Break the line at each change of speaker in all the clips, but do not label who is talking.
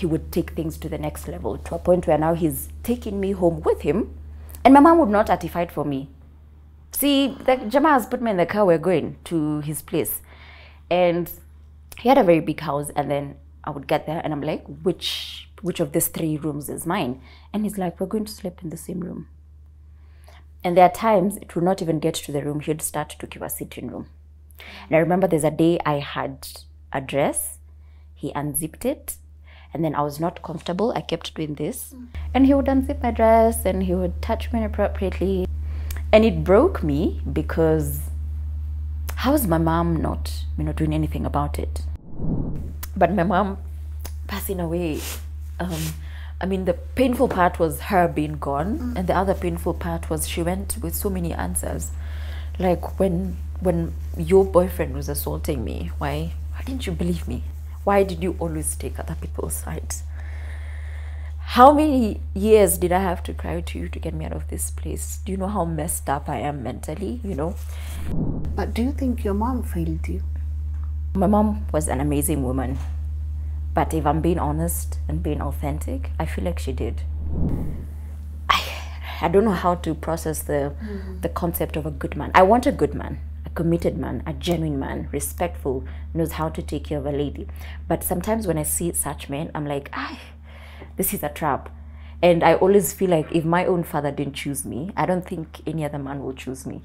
he would take things to the next level to a point where now he's taking me home with him. And my mom would not artify for me. See the jama has put me in the car we're going to his place. And he had a very big house and then i would get there and i'm like which which of these three rooms is mine? And he's like we're going to sleep in the same room. And there are times it would not even get to the room he'd start to give a sitting room. And i remember there's a day i had a dress he unzipped it and then i was not comfortable. I kept doing this. And he would unzip my dress and he would touch me inappropriately. And it broke me because how is my mom not you know doing anything about it? But my mom passing away um i mean the painful part was her being gone. And the other painful part was she went with so many answers. Like when when your boyfriend was assaulting me why why didn't you believe me why did you always take other people's sides how many years did I have to cry to you to get me out of this place? Do you know how messed up I am mentally? You know,
But do you think your mom failed you?
my mom was an amazing woman, but if I'm being honest and being authentic, I feel like she did. I, I don't know how to process the mm-hmm. the concept of a good man. I want a good man, committed man, a genuine man, respectful, knows how to take care of a lady. But sometimes when I see such men, I'm like, ah, this is a trap. And I always feel like if my own father didn't choose me, I don't think any other man will choose me.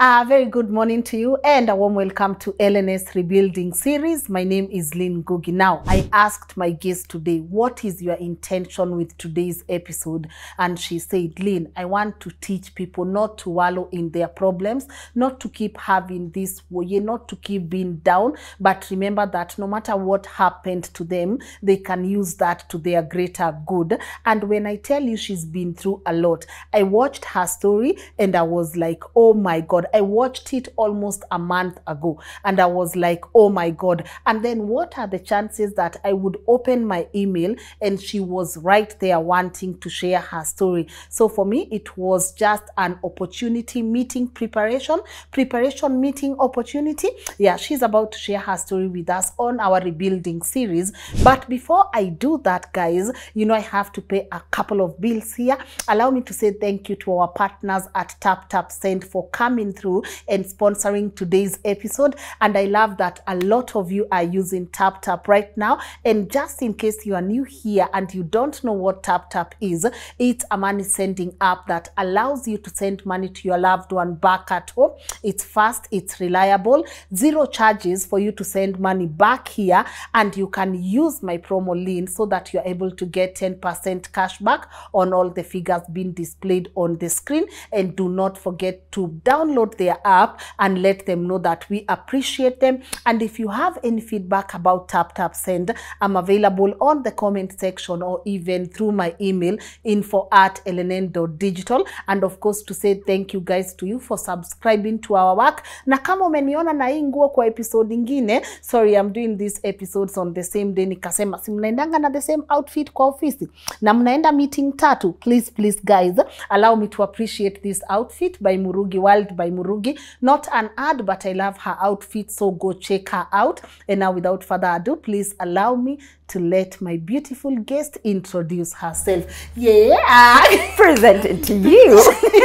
A very good morning to you and a warm welcome to LNS Rebuilding Series. My name is Lynn Ngugi. Now, I asked my guest today, what is your intention with today's episode? And she said, Lynn, I want to teach people not to wallow in their problems, not to keep having this worry, not to keep being down, but remember that no matter what happened to them, they can use that to their greater good. And when I tell you she's been through a lot, I watched her story and I was like, oh my God. I watched it almost a month ago and I was like, oh my God. And then what are the chances that I would open my email and she was right there wanting to share her story? So for me, it was just an opportunity meeting preparation, preparation meeting opportunity. Yeah, she's about to share her story with us on our rebuilding series. But before I do that, guys, you know, I have to pay a couple of bills here. Allow me to say thank you to our partners at Tap Tap Send for coming through and sponsoring today's episode. And I love that a lot of you are using Tap Tap right now. And just in case you are new here and you don't know what Tap Tap is, it's a money sending app that allows you to send money to your loved one back at home. It's fast, it's reliable, zero charges for you to send money back here. And you can use my promo link so that you're able to get 10% cash back on all the figures being displayed on the screen. And do not forget to download their app and let them know that we appreciate them. And if you have any feedback about Tap Tap Send, I'm available on the comment section or even through my email info at lnn.digital. And of course, to say thank you guys to you for subscribing to our work. Na kama umeniona na hii nguo kwa episode ingine, sorry, I'm doing these episodes on the same day, nikasema si mnaendanga na the same outfit kwa ofisi na mnaenda meeting tatu, please please guys, allow me to appreciate this outfit by Murugi World by Murugi. Not an ad, but I love her outfit, so go check her out. And now, without further ado, please allow me to let my beautiful guest introduce herself. Yeah,
Presented to you.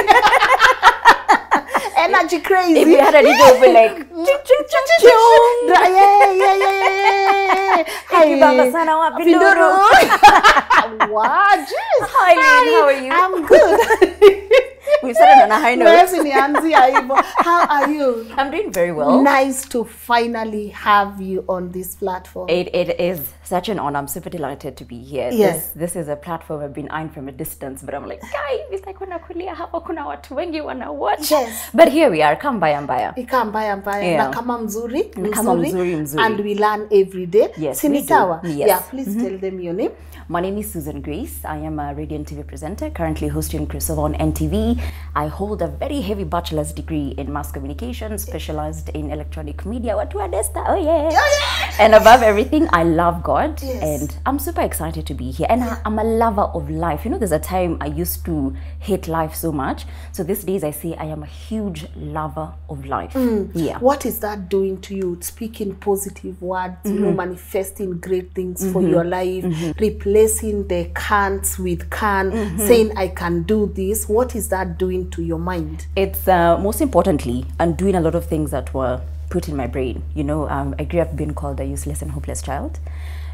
energy crazy.
if you had a would be like, "Chung, chung, chung, chung."
Yeah, yeah, yeah, yeah.
Ikibamba sana wapi
Pinduru.
nduru?
wow, jeez.
Hi, Lynn, how are you?
I'm good.
We started on a high note.
How are you?
I'm doing very well.
Nice to finally have you on this platform.
It, it is such an honor. I'm super delighted to be here.
Yes.
This, this is a platform I've been eyeing from a distance, but I'm like, guy, it's like wanakulia hapa kuna watu wengi wana watch.
Yes.
But here we are, come mbaya mbaya.
Ika mbaya mbaya
Yeah.
na kama mzuri
Kama mzuri, mzuri.
and we learn every day
Yes,
Si ni
we do.
sawa
Yes.
yeah please mm -hmm. tell them your name
My name is Susan Grace. I am a radiant TV presenter, currently hosting Crossover on NTV. I hold a very heavy bachelor's degree in mass communication, specialized in electronic media. What do I desta? Oh, oh yeah. And above everything, I love God,
Yes.
and I'm super excited to be here. And I, I'm a lover of life. You know, there's a time I used to hate life so much. So these days, I say I am a huge lover of life. Mm. Yeah.
What is that doing to you? Speaking positive words, you
Mm-hmm.
know, manifesting great things for mm-hmm. your life, mm-hmm. Replacing the can'ts with can,
Mm-hmm.
saying I can do this. What is that doing to your mind?
It's uh, most importantly, I'm doing a lot of things that were put in my brain. You know, um, I grew up being called a useless and hopeless child.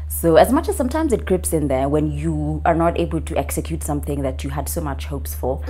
So, as much as sometimes it creeps in there when you are not able to execute something that you had so much hopes for,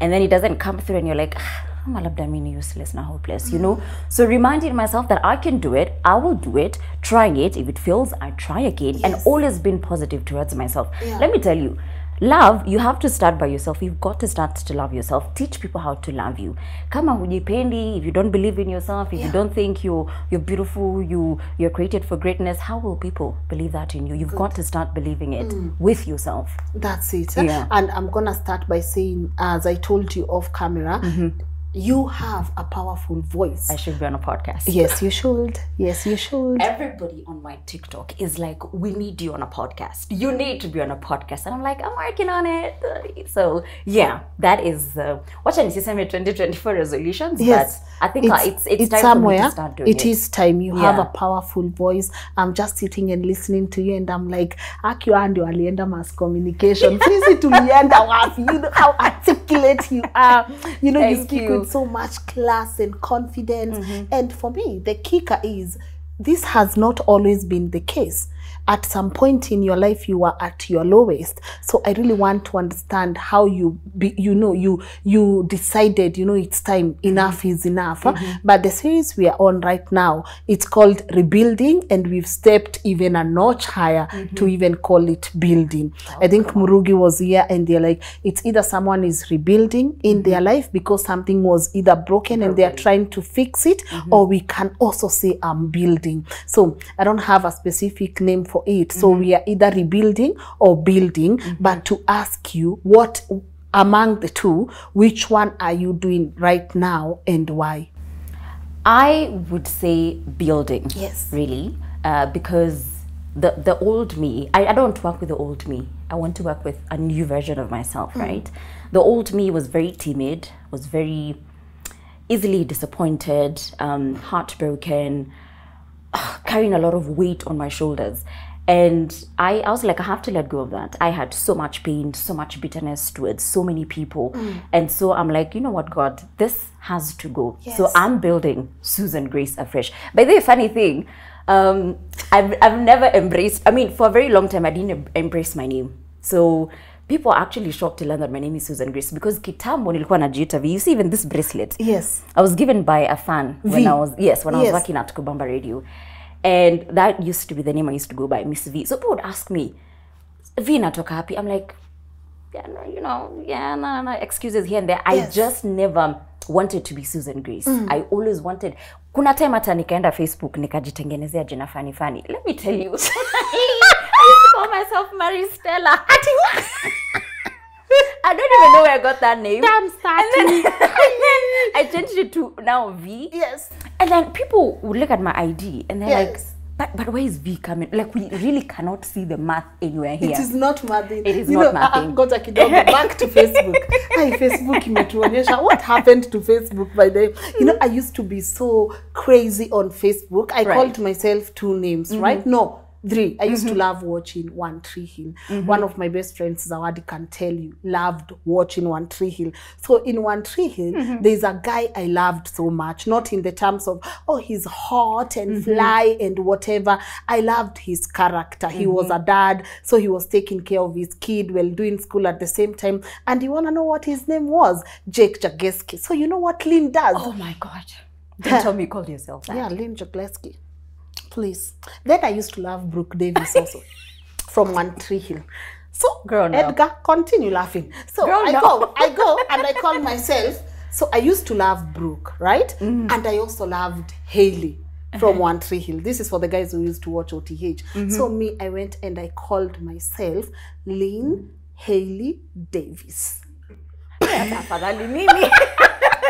and then it doesn't come through, and you're like, "Ah, I'm labda mimi useless na hopeless, you know. So reminding myself that I can do it, I will do it, trying it. If it fails, I try again, and always been positive towards myself.
Yeah.
Let me tell you, love you have to start by yourself you've got to start to love yourself teach people how to love you Come on, you hujipendi if you don't believe in yourself if you don't think you're you're beautiful you you're created for greatness how will people believe that in you you've got to start believing it mm. with yourself
That's it.
Yeah.
And I'm gonna start by saying, as I told you off camera, mm-hmm. You have a powerful voice.
i should be on a podcast
yes, you should. Yes, you should.
everybody on my TikTok is like, we need you on a podcast. You need to be on a podcast. And I'm like, I'm working on it. So, yeah, that is uh, what I see some 2024 resolutions.
Yes,
but I think uh, it's, it's, time
somewhere.
for me to start doing it.
It is time. You have a powerful voice. I'm just sitting and listening to you, and I'm like, akiwa ndio alienda mass communication. Sisi tulienda wapi? You know how articulate you are. You know, you
Thank
speak
you.
With so much class and confidence. Mm-hmm. And for me, the kicker is this has not always been the case. At some point in your life, you were at your lowest. So I really want to understand how you, be, you know, you you decided, you know, it's time. Mm-hmm. Enough is enough. Mm-hmm. But the series we are on right now, it's called rebuilding, and we've stepped even a notch higher mm-hmm. to even call it building. I think Murugi was here, and they're like, it's either someone is rebuilding in their life because something was either broken and they're trying to fix it, or we can also say I'm building. So I don't have a specific name for it. So we are either rebuilding or building. But to ask you, what among the two, which one are you doing right now and why?
I would say building.
Yes.
Really. Uh, because the, the old me, I, I don't work with the old me. I want to work with a new version of myself, right? The old me was very timid, was very easily disappointed, um, heartbroken, carrying a lot of weight on my shoulders. And I, I was like, I have to let go of that. I had so much pain, so much bitterness towards so many people. And so I'm like, you know what, God, this has to go. So I'm building Susan Grace afresh. By the way, funny thing, um, I've, I've never embraced, I mean, for a very long time, I didn't em- embrace my name. So people are actually shocked to learn that my name is Susan Grace because kitambo nilikuwa najiita. You see even this bracelet.
Yes.
I was given by a fan when
V.
I was yes when I was working at Kubamba Radio, and that used to be the name I used to go by, Miss V. So people would ask me, V natoka happy. I'm like, yeah, no, you know, yeah, no, no, excuses here and there.
Yes.
I just never wanted to be Susan Grace. Mm. I always wanted. Kuna time hata nikaenda Facebook nikajitengenezea jina fani fani. Let me tell you, I used to call myself Mary Stella. I don't even know where I got that name.
Damn
then, and then I changed it to now V.
Yes.
And then people would look at my ID and they're like, but, but where is V coming? Like, we really cannot see the math anywhere here.
It is not mathing.
It is
you
not
know,
mathing.
Ngoja kidogo back to Facebook. Hi, Facebook imetuonyesha what happened to Facebook by the You know, I used to be so crazy on Facebook. I
Right.
called myself two names, right? Mm-hmm. No, three. I used to mm-hmm. love watching One Tree Hill. Mm-hmm. One of my best friends, Zawadi, can tell you, loved watching One Tree Hill. So in One Tree Hill, mm-hmm. there's a guy I loved so much, not in the terms of, oh, he's hot and fly and whatever. I loved his character. He was a dad, so he was taking care of his kid while doing school at the same time. And you want to know what his name was? Jake Jagielski. So you know what Lynn does?
oh my God. Don't tell me you called yourself that.
Yeah, Lynn Jagielski. Please. Then I used to love Brooke Davis also from One Tree Hill. So,
Girl, no.
Edgar, continue laughing. So
Girl,
I
no.
go, I go, and I call myself. So I used to love Brooke, right?
Mm-hmm.
And I also loved Haley from One Tree Hill. This is for the guys who used to watch OTH.
Mm-hmm.
So me, I went and I called myself Lynn Haley Davis.
Yeah, Tafadhali mimi.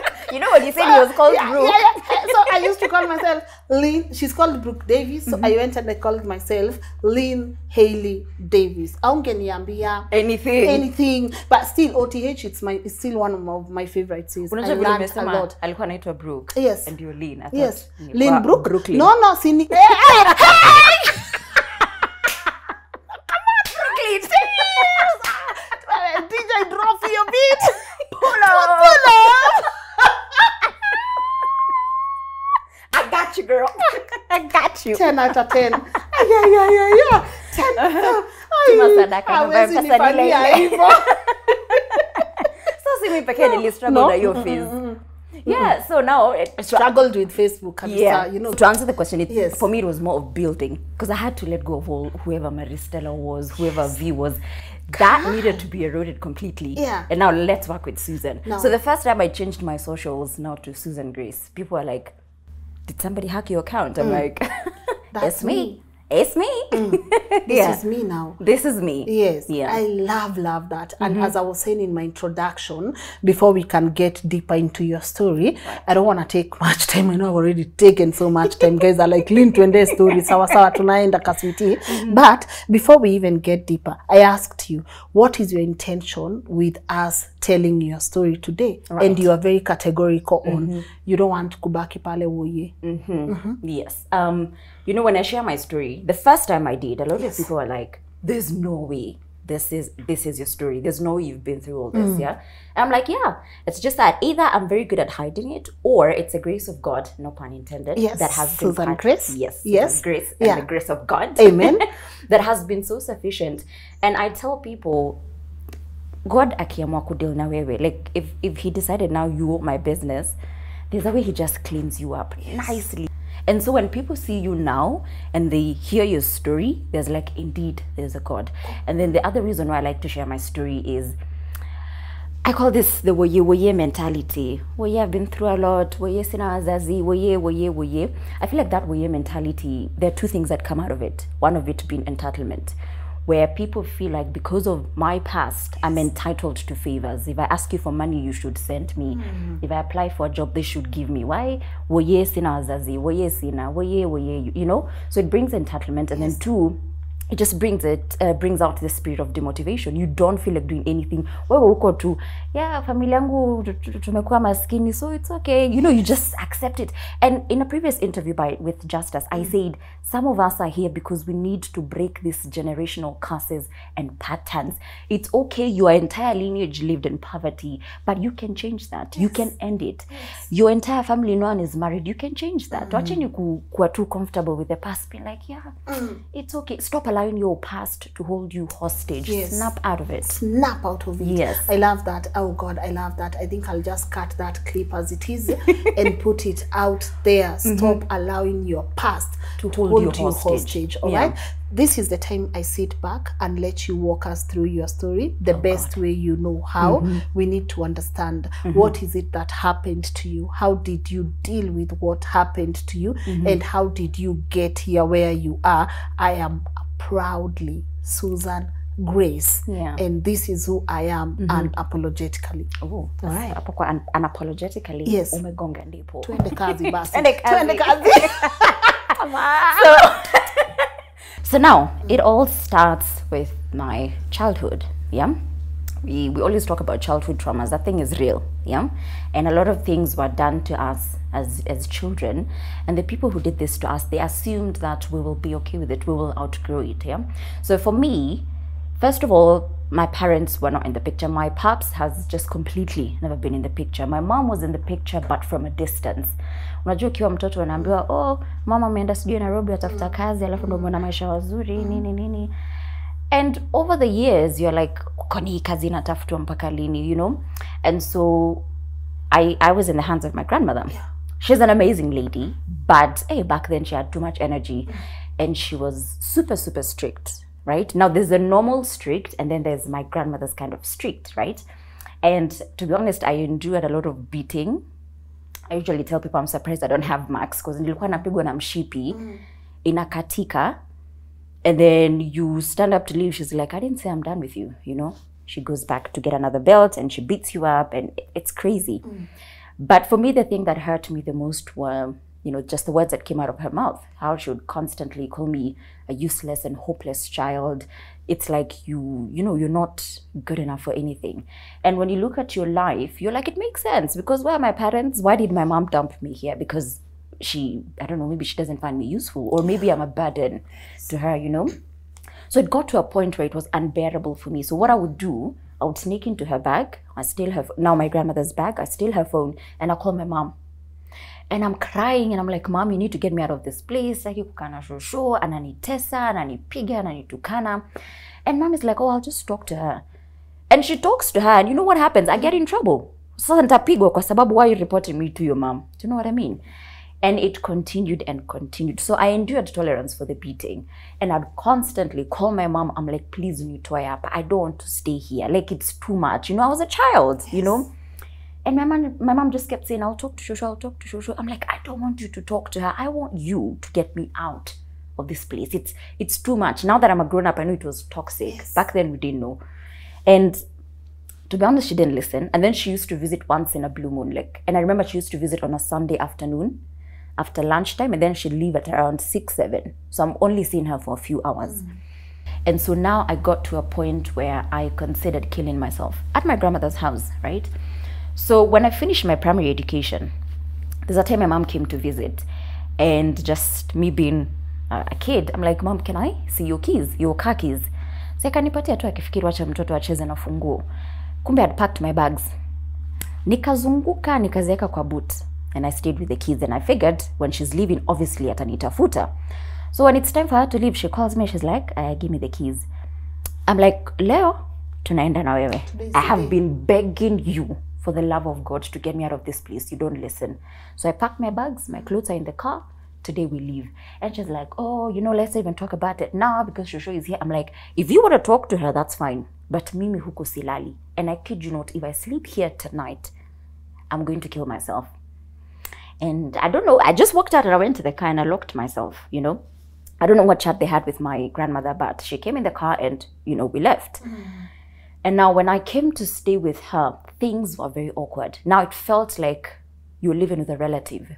you know when you said so, he was called
yeah,
Brooke?
Yeah, yeah. So I used to call myself Lynn. She's called Brooke Davis. So mm-hmm. I went and I called myself Lynn Haley Davis. Aungeniambia
Anything.
anything, but still OTH. It's my. It's still one of my, favorite C's. I learned a lot.
alikuwa anaitwa Brooke.
Yes.
And you're Lynn. I thought
Yes, Lynn Brooke.
Brooklyn.
No, no, sini.
I
10 out of 10. Ah, yeah, yeah, yeah, yeah. 10. Ai,
Tuma sadaka,
hawezi
namba ya pesa ni ile
nifanyia
ile.
hivyo.
So si mimi pekee nilistruggle
No.
na hiyo phase. Yeah, so now it,
Struggled with Facebook kabisa,
yeah,
you know.
to answer the question, it,
Yes.
for me it was more of building because I had to let go of all, whoever Maristella was, whoever V was. That needed to be eroded completely.
Yeah.
And now let's work with Susan.
No.
So the first time I changed my socials now to Susan Grace, people are like, "Did somebody hack your account?" I'm mm. like,
That's
"It's me.
me.
It's me." Mm.
This
yeah.
is me now.
This is me.
Yes,
Yeah.
I love, love that. And mm -hmm. as I was saying in my introduction, before we can get deeper into your story, I don't want to take much time. I know I've already taken so much time. Guys are like, Lynn, tuende story, sawa sawa, tunaenda kaswiti. But before we even get deeper, I asked you, what is your intention with us telling your story today? And you are very categorical on, mm-hmm. you don't want kubaki pale woye. Mm-hmm. Mm-hmm.
Yes. Um, you know, when I share my story, the first time I did, a lot of people are like, "There's no way this is this is your story. There's no way you've been through all this." Mm. Yeah. And I'm like, yeah. It's just that either I'm very good at hiding it, or it's a grace of God, no pun intended,
Yes,
that has been
Susan Grace.
Yes.
Yes.
Grace and the grace of God.
Amen.
that has been so sufficient. And I tell people, God akiamua kudeal na wewe, like if if he decided now you own my business, there's a way he just cleans you up nicely. And so when people see you now and they hear your story, there's like indeed there's a God. And then the other reason why I like to share my story is I call this the woye woye mentality. Woye, I've been through a lot. Woye sina wazazi. Woye, woye, woye. I feel like that woye mentality, there are two things that come out of it. One of it being entitlement, where people feel like because of my past, I'm entitled to favors. If I ask you for money, you should send me. If I apply for a job, they should give me. Why? Woye sina wazazi. Woye sina. Woye, woye. You, you know? So it brings entitlement. And then two, it just brings it uh, brings out the spirit of demotivation you don't feel like doing anything wewe uko tu yeah familia yangu tu- tu- tumekuwa maskini so it's okay you know you just accept it and in a previous interview by with justice i said some of us are here because we need to break these generational curses and patterns it's okay your entire lineage lived in poverty but you can change that you can end it your entire family no one is married you can change that mm. wacheni ku, kuwa too comfortable with the past being like yeah mm. it's okay stop allowing your past to hold you hostage
Yes.
snap out of it
snap out of it.
Yes.
I love that. Oh God, I love that. I think I'll just cut that clip as it is and put it out there. Stop mm-hmm. allowing your past to,
hold you
you
hostage.
All
Yeah.
right. This is the time I sit back and let you walk us through your story the oh, best way you know how. Mm-hmm. We need to understand mm-hmm. what is it that happened to you? How did you deal with what happened to you? Mm-hmm. And how did you get here where you are? I am proudly Susan Grace.
Yeah.
And this is who I am unapologetically.
oh, that's-
Alright.
hapo kwa un- unapologetically
Yes.
umegonga ndipo
Twende kazi basi.
Twende kazi.
Kazi.
So now it all starts with my childhood. Yeah. We, we always talk about childhood traumas. That thing is real. Yeah. And a lot of things were done to us as, as children. And the people who did this to us, they assumed that we will be okay with it. We will outgrow it. Yeah. So for me, First of all, my parents were not in the picture. My pops has just completely never been in the picture. My mom was in the picture but from a distance. Unajua ukiwa mtoto unaambiwa oh, mama ameenda sijui Nairobi atafuta kazi alafu ndio umeona maisha wazuri nini nini. And over the years you're like kwani hii kazi inatafutwa mpaka lini, you know? And so I I was in the hands of my grandmother. She's an amazing lady, but hey, back then she had too much energy and she was super, super strict, right? Now there's a normal strict and then there's my grandmother's kind of strict, right? And to be honest, I endured a lot of beating. I usually tell people I'm surprised I don't have max because nilikuwa napigwa na mshipi inakatika and then you stand up to leave. She's like i didn't say i'm done with you you know? She goes back to get another belt and she beats you up and it's crazy. But for me the thing that hurt me the most were you know just the words that came out of her mouth how she would constantly call me a useless and hopeless child it's like you you know you're not good enough for anything and when you look at your life you're like it makes sense because where are my parents why did my mom dump me here because she i don't know maybe she doesn't find me useful or maybe i'm a burden to her you know so it got to a point where it was unbearable for me. So what I would do, I would sneak into her bag. I steal her now my grandmother's bag. I steal her phone and I call my mom. And I'm crying and I'm like, Mom, you need to get me out of this place. Like kukana shosho, ananitesa, ananipiga, ananitukana. And mom is like, Oh, I'll just talk to her. And she talks to her, and you know what happens? I get in trouble. Sasa nitapigwa kwa sababu why you reporting me to your mom? Do you know what I mean? And it continued and continued. So I endured tolerance for the beating. And I'd constantly call my mom. I'm like, please, nitoe up I don't want to stay here. Like, it's too much. You know, I was a child, yes. you know? And my mom, my mom just kept saying, I'll talk to Shosho, I'll talk to Shosho. I'm like, I don't want you to talk to her. I want you to get me out of this place. It's it's too much. Now that I'm a grown up, I know it was toxic. Back then we didn't know. And to be honest, she didn't listen. And then she used to visit once in a blue moon. Like, and I remember she used to visit on a Sunday afternoon after lunchtime, and then she'd leave at around six, seven. So I'm only seeing her for a few hours. Mm. And so now I got to a point where I considered killing myself at my grandmother's house, right? So when I finished my primary education, there's a time my mom came to visit, and just me being a kid, I'm like, Mom, can I see your keys, your car keys? So akanipatia tu akifikiri wacha mtoto acheze na funguo. Kumbe I'd packed my bags. Nikazunguka nikaziweka kwa boot and I stayed with the kids and I figured when she's leaving obviously atanitafuta. So when it's time for her to leave, she calls me, she's like, uh, give me the keys. I'm like, Leo, tunaenda na wewe. I have been begging you for the love of God to get me out of this place. You don't listen. So I packed my bags, my clothes are in the car. Today we leave. And she's like, oh, you know, let's even talk about it now because Shosho is here. I'm like, if you want to talk to her, that's fine. But mimi huko silali. And I kid you not, if I sleep here tonight, I'm going to kill myself. And I don't know, I just walked out and I went to the car and I locked myself, you know. I don't know what chat they had with my grandmother, but she came in the car and, you know, we left. Mm. And now when I came to stay with her, things were very awkward. Now it felt like you're living with a relative.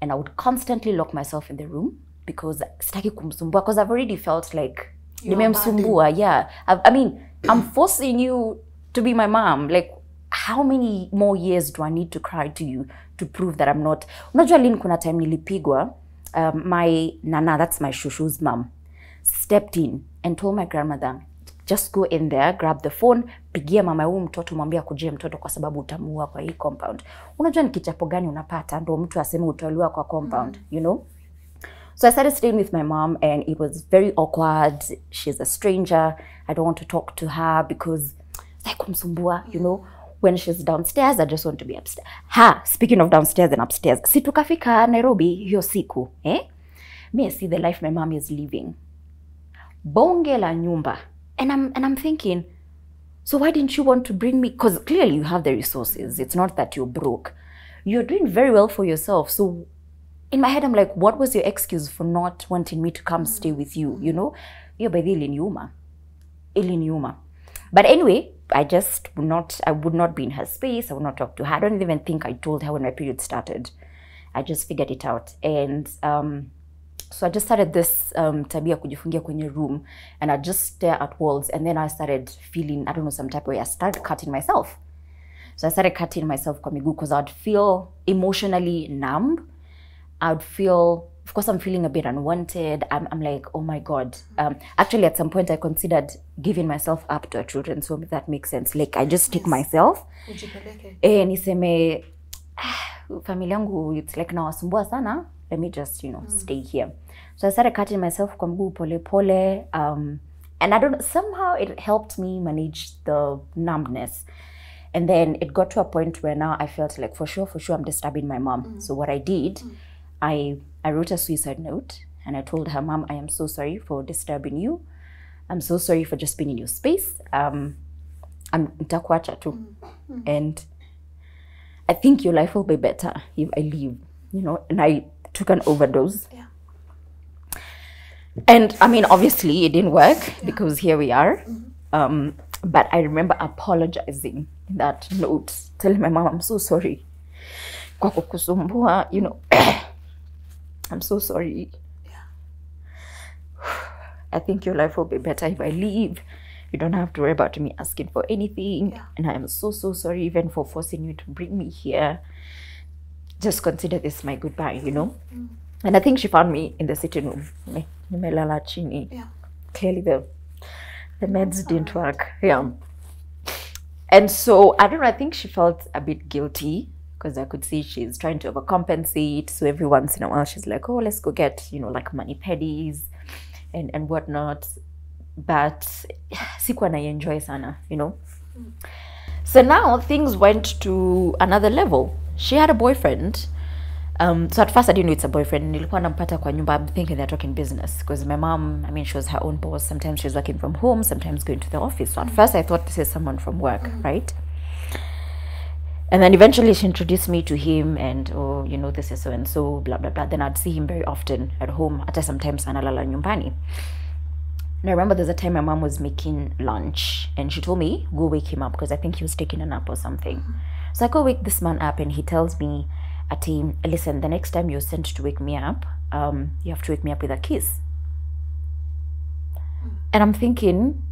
And I would constantly lock myself in the room because kumsumbua because I've already felt like nimemsumbua. Yeah. I, I mean, I'm forcing you to be my mom. Like how many more years do I need to cry to you to prove that I'm not? Unajua lini kuna time nilipigwa, um, my nana, that's my shushu's mom, stepped in and told my grandmother, just go in there, grab the phone, pigia mama huyu mtoto, mwambie akujie mtoto kwa sababu utamuua kwa hii compound. Unajua ni kichapo gani unapata ndio mtu aseme utauliwa kwa compound, mm. you know? So I started staying with my mom, and it was very awkward. She's a stranger. I don't want to talk to her because like kumsumbua, you know. When she's downstairs, I just want to be upstairs. Ha, speaking of downstairs and upstairs, si tukafika Nairobi hiyo siku, eh? Me I see the life my mom is living. Bonge la nyumba. And I'm and I'm thinking, so why didn't you want to bring me? Because clearly you have the resources. It's not that you're broke. You're doing very well for yourself. So in my head, I'm like, what was your excuse for not wanting me to come stay with you? You know, you're by the iliniuma, iliniuma. But anyway, I just would not. I would not be in her space. I would not talk to her. I don't even think I told her when my period started. I just figured it out, and um, so I just started this um, tabia kujifungia kwenye room, and I just stare at walls, and then I started feeling I don't know some type of way. I started cutting myself. So I started cutting myself kwa miguu because I'd feel emotionally numb. I'd feel, of course, I'm feeling a bit unwanted. I'm, I'm like, oh my God. Um, actually, at some point, I considered giving myself up to a children's home, if that makes sense. Like, I just take myself
Ujipeleke.
eh, niseme "Ah, familia yangu it's like nawasumbua sana let me just you know mm. stay here. So i started cutting myself kwa mguu pole pole um, and i don't somehow it helped me manage the numbness. And then it got to a point where now i felt like for sure for sure i'm disturbing my mom. Mm. So what i did mm. i i wrote a suicide note and i told her mom i am so sorry for disturbing you. I'm so sorry for just being in your space. Um, I'm nitakuacha tu. And I think your life will be better if I leave, you know. And I took an overdose.
Yeah.
And I mean, obviously, it didn't work because here we are. Um, but I remember apologizing in that note, telling my mom, I'm so sorry. Kwa kukusumbua, you know, I'm so sorry. I think your life will be better if I leave. You don't have to worry about me asking for anything.
Yeah.
And I am so, so sorry even for forcing you to bring me here. Just consider this my goodbye, you know? And I think she found me in the sitting room. Nime- nimelala chini.
Yeah.
Clearly the the meds didn't work. Yeah. And so I don't know, I think she felt a bit guilty because I could see she's trying to overcompensate. So every once in a while she's like, Oh, let's go get, you know, like money pedis and, and whatnot. But sikuwa na enjoy sana, you know. Mm. So now things went to another level. She had a boyfriend. Um, so at first I didn't know it's a boyfriend. Nilikuwa nampata kwa nyumba. I'm thinking they're talking business because my mom, I mean, she was her own boss. Sometimes she was working from home, sometimes going to the office. So at first I thought this is someone from work, mm. right? And then eventually she introduced me to him and, oh, you know, this is so and so, blah, blah, blah. Then I'd see him very often at home. at sometimes analala nyumbani. And I remember there's a time my mom was making lunch and she told me, go wake him up because I think he was taking a nap or something. So I go wake this man up and he tells me, Ati, listen, the next time you're sent to wake me up, um, you have to wake me up with a kiss. And I'm thinking,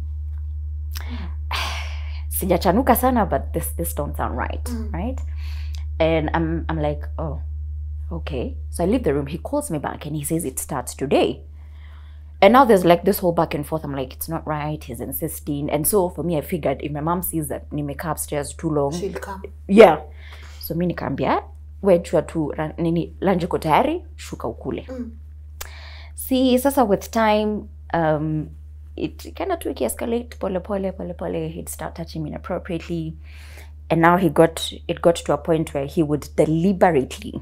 sijachanuka sana, but this this don't sound right, right? And I'm I'm like, oh, okay. So I leave the room. He calls me back and he says it starts today. And now there's like this whole back and forth. I'm like, it's not right. He's insisting. And so for me, I figured if my mom sees that nimekaa upstairs too long,
She'll come.
yeah. So mi nikaambia we chua tu nini lunch iko tayari, shuka ukule. See, sasa with time, um, it kind of took escalate pole pole pole pole. He'd start touching me inappropriately, and now he got it got to a point where he would deliberately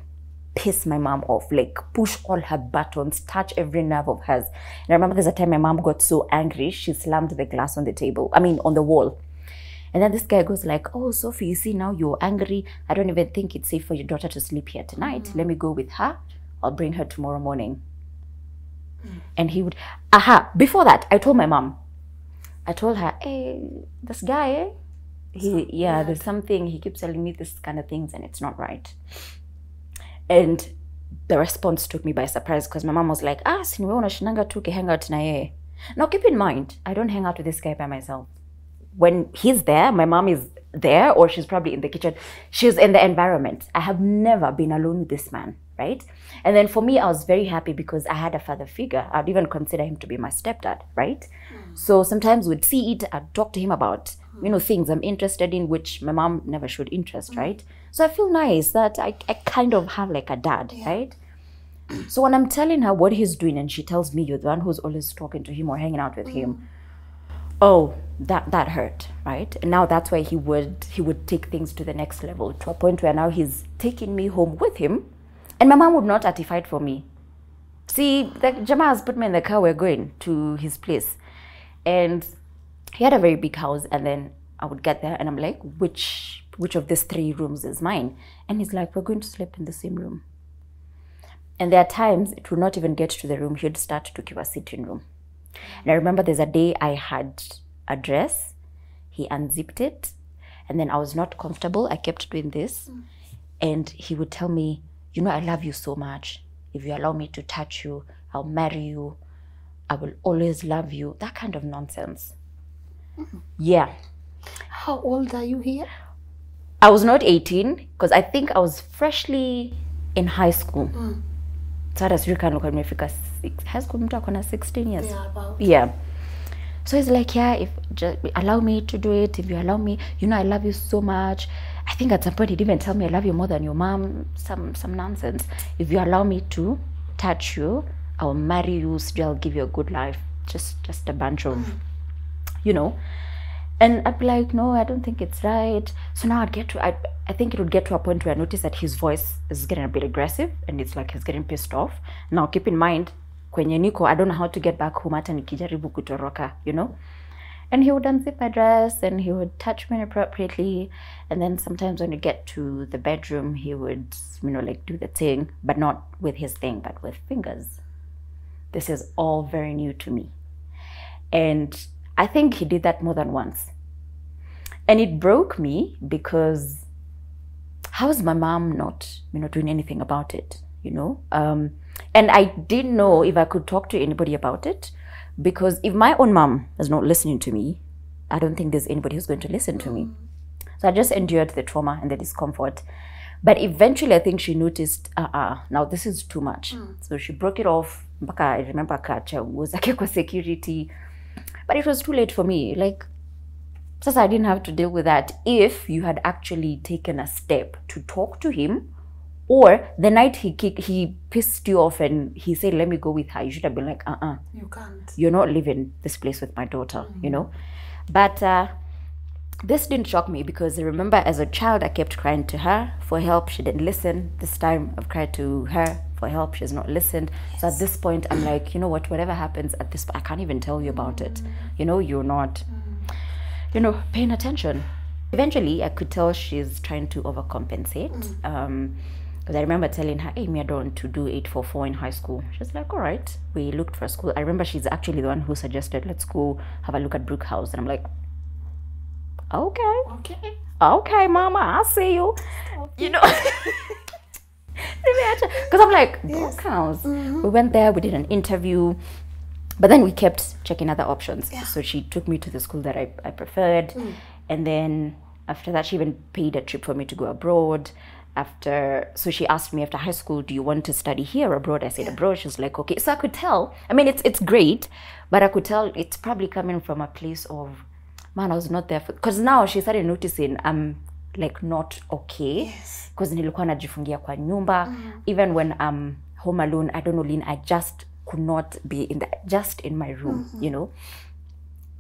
piss my mom off, like push all her buttons, touch every nerve of hers. And I remember there's a time my mom got so angry she slammed the glass on the table. I mean on the wall. And then this guy goes like, "Oh, Sophie, you see now you're angry. I don't even think it's safe for your daughter to sleep here tonight. Mm-hmm. Let me go with her. I'll bring her tomorrow morning." Mm. And he would, aha. Before that, I told my mom. I told her, "Hey, this guy, eh? he, yeah, there's something. He keeps telling me this kind of things, and it's not right." And the response took me by surprise because my mom was like, "Ah, siniwe unashinanga tu hang out na yeye." Now keep in mind, I don't hang out with this guy by myself when he's there, my mom is there, or she's probably in the kitchen. She's in the environment. I have never been alone with this man, right? And then for me, I was very happy because I had a father figure. I'd even consider him to be my stepdad, right? So sometimes we'd see it, I'd talk to him about, you know, things I'm interested in, which my mom never showed interest, right? So I feel nice that I, I kind of have like a dad, right? So when I'm telling her what he's doing and she tells me you're the one who's always talking to him or hanging out with him, mm. oh that that hurt right? And now that's why he would he would take things to the next level to a point where now he's taking me home with him and my mom would not fight for me. See the jama has put me in the car we're going to his place. And he had a very big house and then i would get there and i'm like which which of these three rooms is mine and he's like we're going to sleep in the same room and there are times it would not even get to the room he'd start to give a sitting room and I remember there's a day I had a dress, he unzipped it, and then I was not comfortable. I kept doing this. And he would tell me, You know, I love you so much. If you allow me to touch you, I'll marry you. I will always love you. That kind of nonsense. Mm-hmm. Yeah.
How old are you here?
I was not 18 because I think I was freshly in high school. Hmm. So hata sijui nilikuwa nimefika six- high school mtu akona 16 years.
about.
Yeah. So he's like, yeah, if just allow me to do it, if you allow me, you know, I love you so much. I think at some point he'd even tell me I love you more than your mom. Some some nonsense. If you allow me to touch you, I'll marry you. Still, I'll give you a good life. Just just a bunch of, hmm. you know. And I'd be like, no, I don't think it's right. So now I'd get to, I, I think it would get to a point where I notice that his voice is getting a bit aggressive and it's like he's getting pissed off. Now keep in mind, kwenye niko, I don't know how to get back home hata nikijaribu kutoroka, you know? And he would unzip my dress and he would touch me inappropriately. And then sometimes when we get to the bedroom, he would, you know, like do the thing, but not with his thing, but with fingers. This is all very new to me. And I think he did that more than once. and it broke me because how is my mom not you know doing anything about it you know? Um and i didn't know if i could talk to anybody about it because if my own mom is not listening to me i don't think there's anybody who's going to listen to me. So i just endured the trauma and the discomfort. But eventually i think she noticed uh-uh now this is too much. Hmm. So she broke it off i remember akacha was kwa security but it was too late for me. Like sasa i didn't have to deal with that if you had actually taken a step to talk to him or the night he kick, he pissed you off and he said let me go with her you should have been like uh-uh.
You can't.
you're not leaving this place with my daughter you know? But uh, this didn't shock me because I remember as a child I kept crying to her for help. She didn't listen. This time I've cried to her for help she's not listened so at this point I'm like you know what whatever happens at this I can't even tell you about it you know you're not you know paying attention eventually I could tell she's trying to overcompensate um because I remember telling her, hey, me, I don't want to do 844 in high school. She's like, all right. We looked for a school. I remember she's actually the one who suggested, let's go have a look at Brookhouse. And I'm like, okay,
Okay.
okay, mama, I'll see you. You know, because I'm like, Brookhouse. We mm-hmm. went there, we did an interview, but then we kept checking other options. So she took me to the school that I, I preferred. Mm. And then after that, she even paid a trip for me to go abroad. After, so she asked me after high school, do you want to study here or abroad? I said abroad. She was like, okay. So I could tell. I mean, it's it's great, but I could tell it's probably coming from a place of, man, I was not there for. Because now she started noticing I'm like not okay. Because nilikuwa najifungia kwa nyumba. Mm. Even when I'm home alone, I don't know, Lynn, I just could not be in the just in my room, mm-hmm. you know.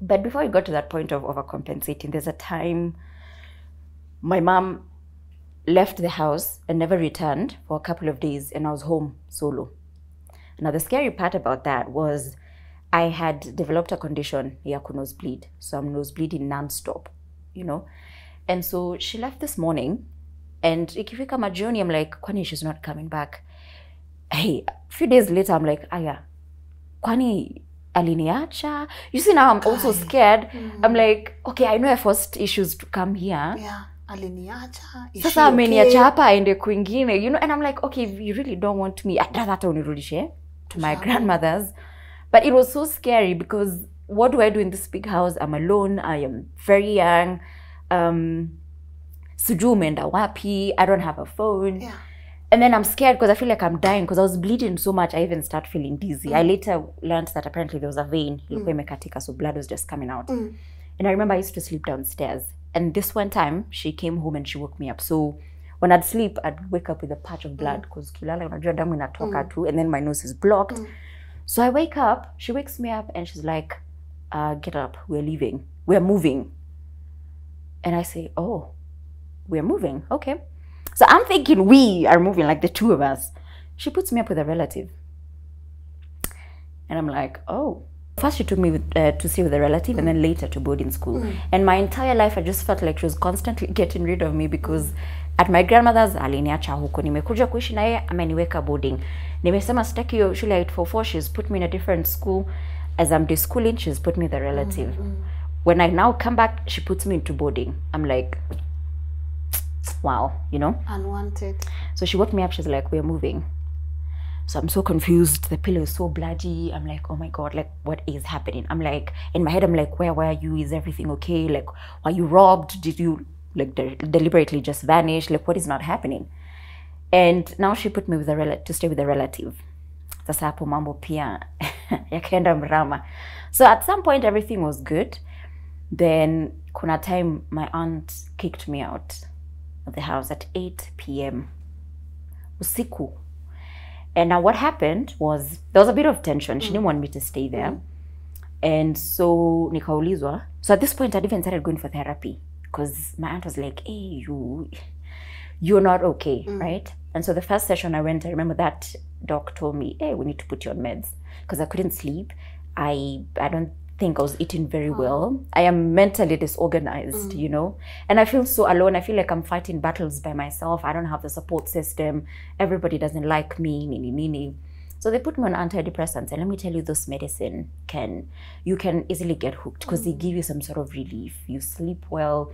But before we got to that point of overcompensating, there's a time my mom left the house and never returned for a couple of days, and I was home solo. Now, the scary part about that was I had developed a condition, yeah, nosebleed. So I'm nosebleeding nonstop, you know. And so she left this morning, and ikifika majioni, I'm like, kwani she's not coming back. Hey, a few days later, I'm like, aya, kwani aliniacha? You see, now I'm also scared. I'm like, okay, I know I forced issues to come here.
Yeah. Aliniacha.
Sasa ameniacha hapa aende kwingine you know and i'm like okay if you really don't want me i'd rather hata unirudishe to my grandmother's but it was so scary because what do i do in this big house i'm alone i am very young um sijui umeenda wapi i don't have a phone.
Yeah.
and then i'm scared because i feel like i'm dying because i was bleeding so much i even start feeling dizzy. I mm. later learned that apparently there was a vein ilikuwa mm. imekatika so blood was just coming out. Mm. And i remember i used to sleep downstairs. And this one time she came home and she woke me up. So when i'd sleep i'd wake up with a patch of blood because kilala unajua damu inatoka too and then my nose is blocked. So i wake up she wakes me up and she's like uh, get up we're leaving. We're moving and i say oh we're moving. Okay. So i'm thinking we are moving like the two of us. She puts me up with a relative. And i'm like oh. First she took me with, uh, to see with a relative and then later to boarding school. Mm. And my entire life i just felt like she was constantly getting rid of me because at my grandmother's aliniacha huko. Nimekuja kuishi na yeye ameniweka boarding. Nimesema sitaki hiyo shule ya 844 she's put me in a different school. As i'm deschooling she's put me a relative mm, mm, when i now come back she puts me into boarding i'm like wow you know
Unwanted.
so she woke me up. She's like, "We're moving." So I'm so confused. The pillow is so bloody. I'm like, "Oh my god! Like, what is happening?" I'm like, in my head, I'm like, "Where were you? Is everything okay? Like, were you robbed? Did you like de- deliberately just vanish? Like, what is not happening?" And now she put me with a rel- to stay with a relative. Sasa hapo mambo pia yakaenda mrama. So at some point everything was good. Then kuna time my aunt kicked me out of the house at 8 p.m. usiku. And now what happened was there was a bit of tension. She didn't want me to stay there. Mm. And so nikaulizwa. So at this point I'd even started going for therapy because my aunt was like, hey, you you're not okay, mm. right? And so the first session I went, I remember that doc told me, hey, we need to put you on meds because I couldn't sleep. I I don't think I was eating very well. I am mentally disorganized, mm. you know, and I feel so alone. I feel like I'm fighting battles by myself. I don't have the support system. Everybody doesn't like me, nini nini. So they put me on antidepressants, and let me tell you, this medicine can you can easily get hooked because they mm. give you some sort of relief. You sleep well,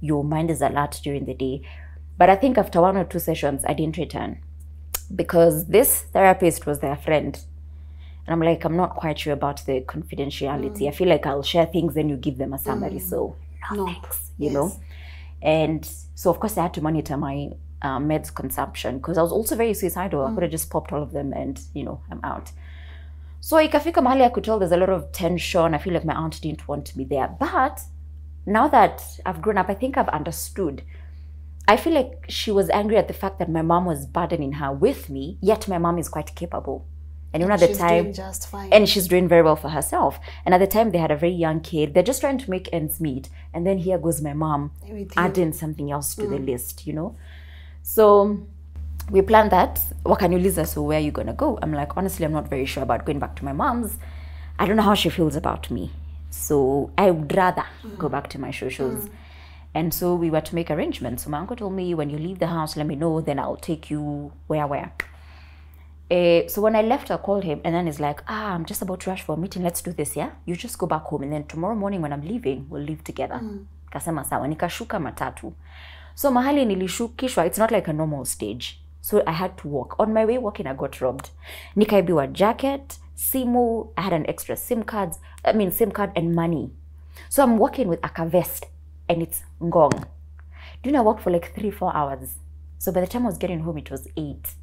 your mind is alert during the day. But I think after one or two sessions, I didn't return because this therapist was their friend. And I'm like, I'm not quite sure about the confidentiality. Mm. I feel like I'll share things and you give them a summary. Mm. So, no,
No.
thanks, you
Yes.
know? And so, of course, I had to monitor my uh, meds consumption because I was also very suicidal. I mm. could have just popped all of them and, you know, I'm out. So, ikafika mahali I could tell there's a lot of tension. I feel like my aunt didn't want me there. But now that I've grown up, I think I've understood. I feel like she was angry at the fact that my mom was burdening her with me, yet my mom is quite capable. And you know, at the time,
doing just fine.
and she's doing very well for herself. And at the time, they had a very young kid. They're just trying to make ends meet. And then here goes my mom adding something else to the mm. list, you know? So we planned that. What can you, Wakaniuliza, so where are you going to go? I'm like, honestly, I'm not very sure about going back to my mom's. I don't know how she feels about me. So I would rather go mm. back to my shoshos. Mm. And so we were to make arrangements. So my uncle told me, when you leave the house, let me know, then I'll take you where, where. Eh, so when I left, I called him, and then he's like, "Ah, I'm just about to rush for a meeting. Let's do this, yeah? You just go back home, and then tomorrow morning when I'm leaving, we'll leave together." Kasema sawa. Nikashuka matatu. So mahali nilishukishwa, it's not like a normal stage. So I had to walk. On my way walking, I got robbed. Nikaibiwa jacket, simu. I had an extra SIM cards. I mean SIM card and money. So I'm walking with a vest, and it's ngong. Do you know I walked for like three, four hours. So by the time I was getting home, it was eight.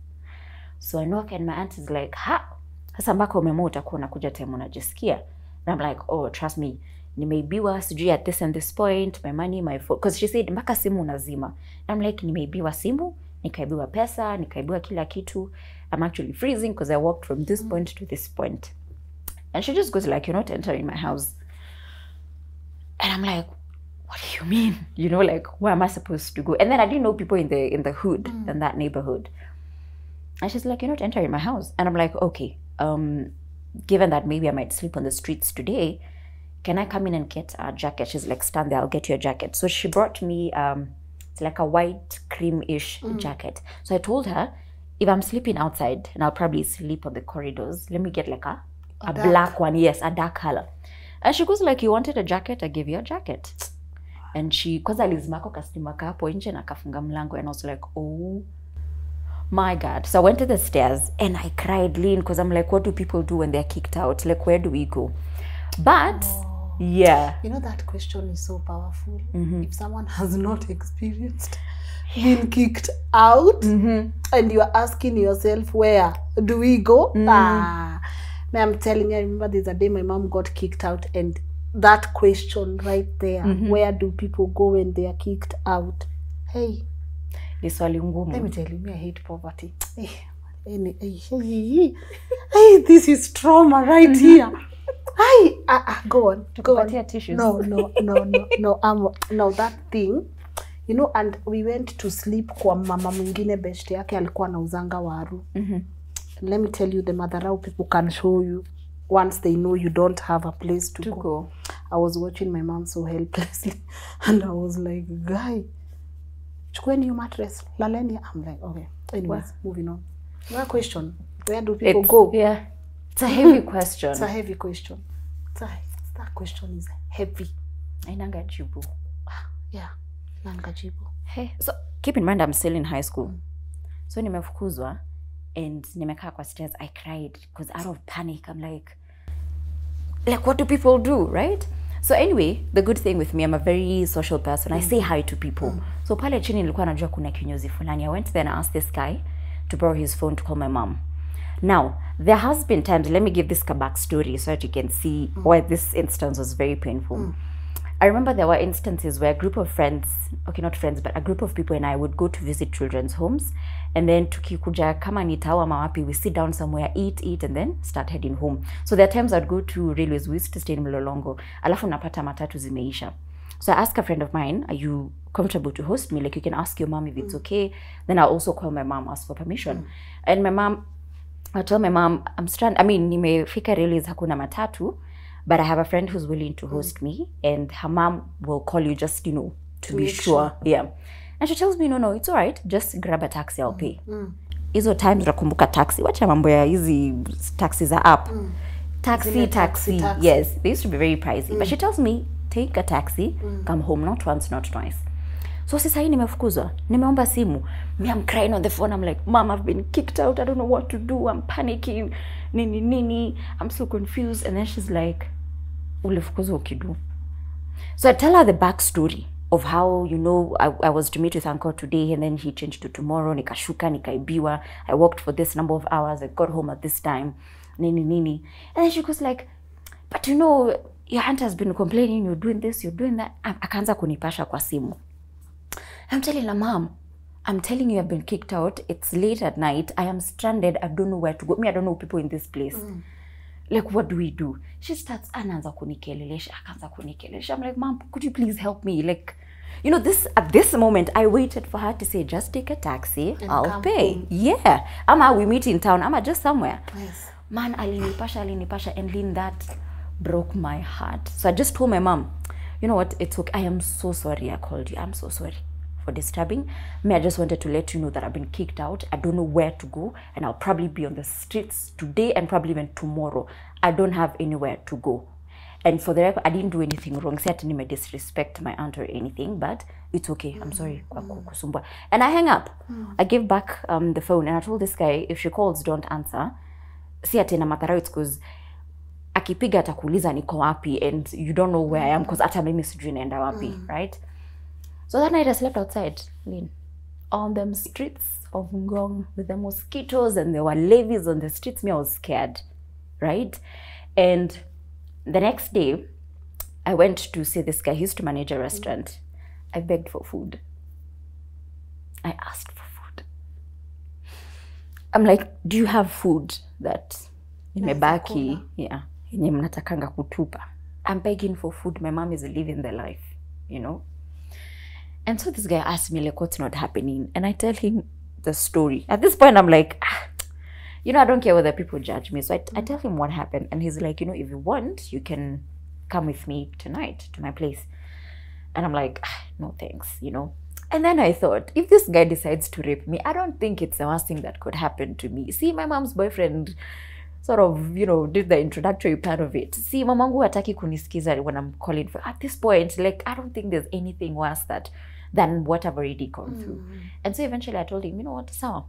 So I knock and my aunt is like, ha, sasa mpaka umeamua utakuwa unakuja time unajisikia. And I'm like, oh, trust me, nimeibiwa sijui at this and this point, my money, my phone. Because she said, mpaka simu unazima. And I'm like, nimeibiwa simu, nikaibiwa pesa, nikaibiwa kila kitu. I'm actually freezing because I walked from this point to this point. And she just goes like, you're not entering my house. And I'm like, what do you mean? You know, like where am I supposed to go? And then I didn't know people in the in the hood mm. in that neighborhood. And she's like, You're not entering my house. And I'm like, Okay, um, given that maybe I might sleep on the streets today, can I come in and get a jacket? She's like, Stand there, I'll get you a jacket. So she brought me um it's like a white cream-ish jacket. So I told her, if I'm sleeping outside and I'll probably sleep on the corridors, let me get like a, a,
dark.
black one, yes, a dark color. And she goes like, you wanted a jacket, I gave you a jacket. And she, kwanza alizimako kasimaka hapo nje na kafunga mlango and I was like, oh my God. So I went to the stairs and I cried Lynn because I'm like, what do people do when they're kicked out? Like, where do we go? But yeah,
You know that question is so powerful. Mm-hmm. If someone has not experienced being kicked out mm-hmm. and you are asking yourself, where do we go? Mm. Ah, man, I'm telling you, I remember there's a day my mom got kicked out and that question right there, mm-hmm. where do people go when they are kicked out? Hey,
ni swali ngumu.
let me tell you, me, I hate poverty. Eh, any- eh, hey, hey, this is trauma right here. Hi, ah, ah, go on, go on.
Tissues.
No, no, no, no, no, um, no, that thing, you know, and we went to sleep kwa mama mwingine best yake alikuwa anauzanga waru. Let me tell you, the madharau people can show you once they know you don't have a place to,
To
go.
go.
I was watching my mom so helplessly, and I was like, guy, chukueni hiyo mattress, laleni. I'm like, okay. Anyways, moving on. Your question, where do people
It's,
go?
yeah, it's a heavy question.
It's a heavy question. It's a, that question is heavy.
Hainanga jibu.
Yeah, nangajibu.
Hey, so keep in mind I'm still in high school. So nimefukuzwa and nimekaa kwa stairs. I cried because out of panic I'm like, like what do people do, right? So anyway, the good thing with me, I'm a very social person. I say hi to people. Mm. So pale chini nilikuwa najua kuna kinyozi fulani. I went there and asked this guy to borrow his phone to call my mom. Now, there has been times, let me give this a backstory so that you can see mm. why this instance was very painful. Mm. I remember there were instances where a group of friends, okay, not friends, but a group of people and I would go to visit children's homes. And then tukikuja kama ni tawa mawapi, we sit down somewhere, eat, eat, and then start heading home. So there are times I'd go to railways, we used to stay in Mlolongo, alafu napata matatu zimeisha. So I ask a friend of mine, are you comfortable to host me? Like you can ask your mom if it's okay. Then I'll also call my mom, ask for permission. And my mom, I told my mom, I'm strand. I mean, nimefika railways hakuna matatu, but I have a friend who's willing to host me, and her mom will call you just, you know, to, be
sure.
sure. Yeah. And she tells me, no, no, it's all right. Just grab a taxi, I'll pay. Hizo times unakumbuka taxi. Wacha mambo ya hizi taxi za app. Taxi,
Zile
taxi,
taxi, taxi.
Yes, they used to be very pricey. But she tells me, take a taxi, mm. come home, not once, not twice. so si sahii nimefukuzwa nimeomba simu me I'm crying on the phone I'm like mom I've been kicked out I don't know what to do I'm panicking nini nini I'm so confused and then she's like ulifukuzwa ukidu so I tell her the backstory of how you know I, I was to meet with uncle today and then he changed to tomorrow nikashuka nikaibiwa. I worked for this number of hours I got home at this time. Nini nini. And then she goes like but you know your aunt has been complaining you're doing this you're doing that. Akaanza kunipasha kwa simu. I'm telling her mom I'm telling you I've been kicked out. It's late at night. I am stranded. I don't know where to go. Me I don't know people in this place. Mm. like what do we do? She starts anaanza kunikelelesha akaanza kunikelelesha. I'm like mom could you please help me? Like you know this at this moment i waited for her to say just take a taxi i'll
come
pay.
home.
yeah. Ama we meet in town. Ama just somewhere.
Yes.
man alinipasha alinipasha and Lynn, that broke my heart. So i just told my mom you know what? It's okay. I am so sorry i called you. I'm so sorry for disturbing. Me i just wanted to let you know that i've been kicked out. I don't know where to go and i'll probably be on the streets today and probably even tomorrow. I don't have anywhere to go and for the record i didn't do anything wrong. Si ati nime disrespect my aunt or anything but it's okay. I'm sorry kwa kusumbua. And i hang up. I gave back um, the phone and i told this guy if she calls don't answer. Si ati na madharau it's because akipiga atakuuliza niko wapi and you don't know where I am because hata mimi sijui naenda wapi right? So that night I slept outside Lynn, on them streets of Ngong with the mosquitoes and there were levies on the streets. Me I was scared right? And the next day I went to see this guy. He used to manage a restaurant. I begged for food. I asked for food. I'm like do you have food that imebaki yeah. Yenye mnatakanga kutupa. I'm begging for food. My mom is living the life you know? And so this guy asked me like what's not happening? And i tell him the story. At this point i'm like ah, you know i don't care whether people judge me. So I, I tell him what happened. And he's like you know if you want you can come with me tonight to my place. And i'm like ah, no thanks you know. And then i thought if this guy decides to rape me i don't think it's the worst thing that could happen to me. See my mom's boyfriend sort of you know did the introductory part of it. See mamangu hataki kunisikiza when i'm calling for at this point like i don't think there's anything worse that than what i've already gone through. And so eventually i told him you know what sawa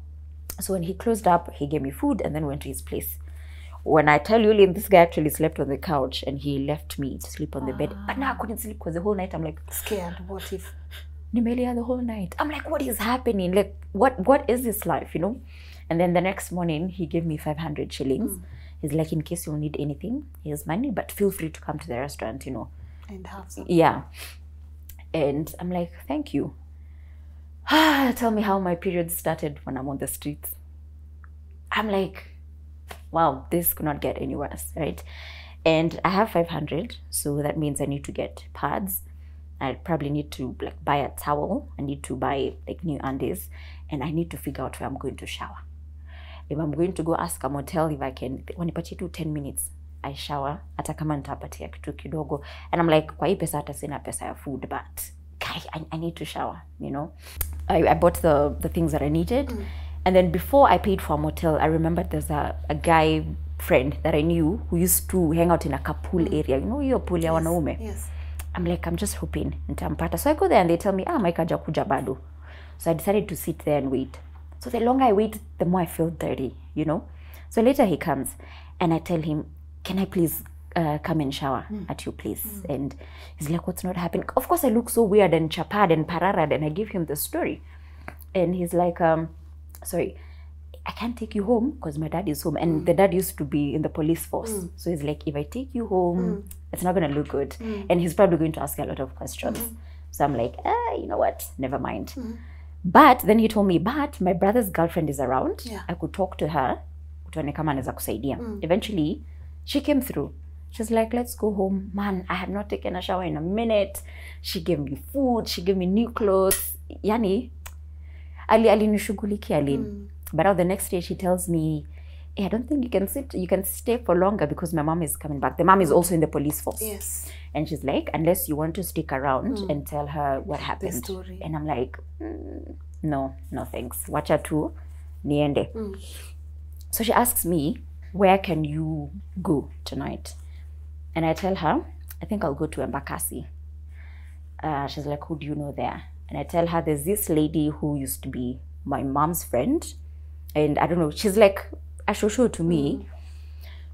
so when he closed up he gave me food and then went to his place. When i tell you Lynn, this guy actually slept on the couch and he left me to sleep on the bed. But now i ah. couldn't sleep because the whole night i'm like
Scared. What if?
nimelia the whole night. I'm like what is happening? Like what what is this life you know? And then the next morning he gave me 500 shillings. Hmm. He's like in case you'll need anything here's money but feel free to come to the restaurant you know.
And have some.
yeah. And i'm like thank you tell me how my period started when i'm on the streets. I'm like wow this could not get any worse right? And i have 500 so that means i need to get pads. I probably need to like buy a towel. I need to buy like new undies. And i need to figure out where i'm going to shower. If i'm going to go ask a motel if i can when wanipatie tu 10 minutes i shower. Hata kama nitapatia kitu kidogo. And i'm like kwa pesa hata sina pesa ya food but I, I need to shower you know I, I bought the the things that I needed and then before I paid for a motel I remembered there's a, a guy friend that I knew who used to hang out in a pool area you know hiyo pool ya wanaume
Yes.
I'm like, I'm just hoping nitampata. So I go there and they tell me, ah, Mike hajakuja bado. So I decided to sit there and wait. So the longer I wait, the more I feel dirty, you know? So later he comes and I tell him, can I please uh, come and shower hmm. at your place? Hmm. And he's like, what's not happening? Of course, I look so weird and chapad and pararad and I give him the story. And he's like, um, sorry, I can't take you home because my dad is home. And hmm. the dad used to be in the police force. So he's like, if I take you home, it's not going to look good. And he's probably going to ask a lot of questions. So I'm like, ah, you know what? Never mind. But then he told me, but my brother's girlfriend is around.
Yeah.
I could talk to her. tuone kama anaweza kusaidia. Eventually, she came through. She's like, let's go home. Man, I have not taken a shower in a minute. She gave me food. She gave me new clothes. Yani, ali alinishughulikia Lynn. Hmm. But now the next day she tells me, hey, I don't think you can sit, you can stay for longer because my mom is coming back. The mom is also in the police force.
Yes.
And she's like, unless you want to stick around hmm. and tell her what happened.
story.
And I'm like, "Mm, no, no thanks. Wacha tu, niende. Hmm. So she asks me, where can you go tonight? And I tell her, I think I'll go to Embakasi. Uh, she's like, who do you know there? and I tell her there's this lady who used to be my mom's friend, and I don't know, she's like a shosho to me.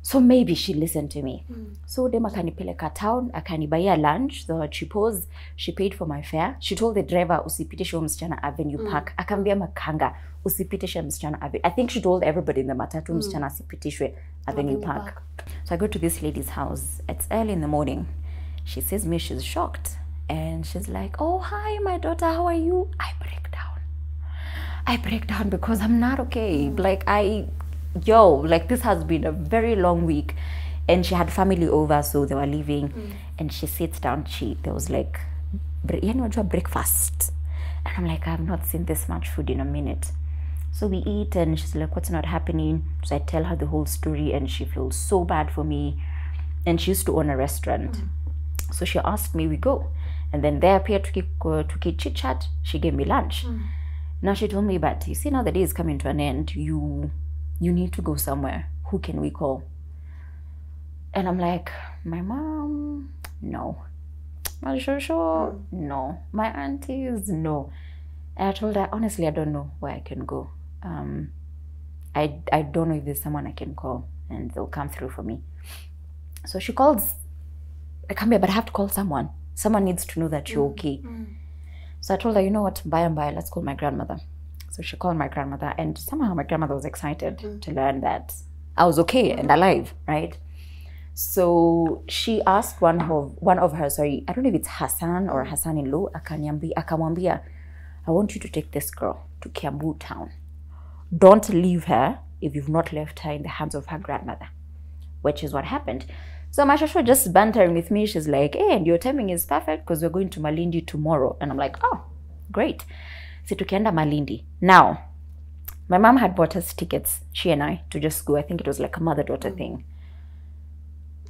So maybe she listened to me. Hmm. So dem akanipeleka town, akanibaia lunch, the chipos, she paid for my fare. She told the driver usipitishe msichana Avenue hmm. Park. Akaambia makanga usipitishe msichana Avenue. I think she told everybody in the matatu hmm. msichana asipitishwe Avenue Park.
Park.
So I go to this lady's house. It's early in the morning. She sees me, she's shocked. And she's like, Oh, hi, my daughter, how are you? I break down. I break down because I'm not okay. Like, I, yo, like, this has been a very long week. And she had family over, so they were leaving. Mm. And she sits down. She, there was like, yani unajua breakfast. And I'm like, I've not seen this much food in a minute. So we eat, and she's like, What's not happening? So I tell her the whole story, and she feels so bad for me. And she used to own a restaurant. Mm. So she asked me, we go. And then there appeared to keep to keep chit chat. She gave me lunch. Mm. Now she told me, but you see, now the day is coming to an end. You you need to go somewhere. Who can we call? And I'm like, my mom, no. My shosho, mm. no. My aunties, no. And I told her, honestly, I don't know where I can go. Um, I, I don't know if there's someone I can call and they'll come through for me. So she calls I come here, but I have to call someone. Someone needs to know that you're mm. okay. Mm. So I told her, you know what, by and by, let's call my grandmother. So she called my grandmother, and somehow my grandmother was excited mm. to learn that I was okay and alive, right? So she asked one of one of her, sorry, I don't know if it's Hassan or mm. Hassan in law, akamwambia, I want you to take this girl to Kiambu town. Don't leave her if you've not left her in the hands of her grandmother which is what happened. So my shosho just bantering with me. She's like, hey, and your timing is perfect because we're going to Malindi tomorrow. And I'm like, oh, great. So tukienda Malindi. Now, my mom had bought us tickets, she and I, to just go. I think it was like a mother-daughter thing.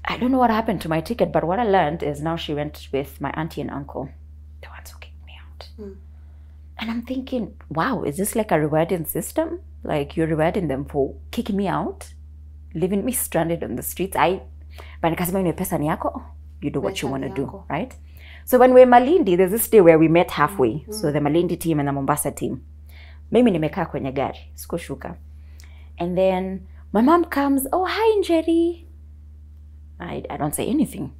I don't know what happened to my ticket, but what I learned is now she went with my auntie and uncle, the ones who kicked me out. And I'm thinking, wow, is this like a rewarding system? Like you're rewarding them for kicking me out? leaving me stranded on the streets. I but nikasema hiyo ni pesa ni yako, you do what you want to do, right? So when we're Malindi, there's this day where we met halfway. So the Malindi team and the Mombasa team. Mimi nimekaa kwenye gari, sikushuka. And then my mom comes, oh hi Njeri. I, I don't say anything.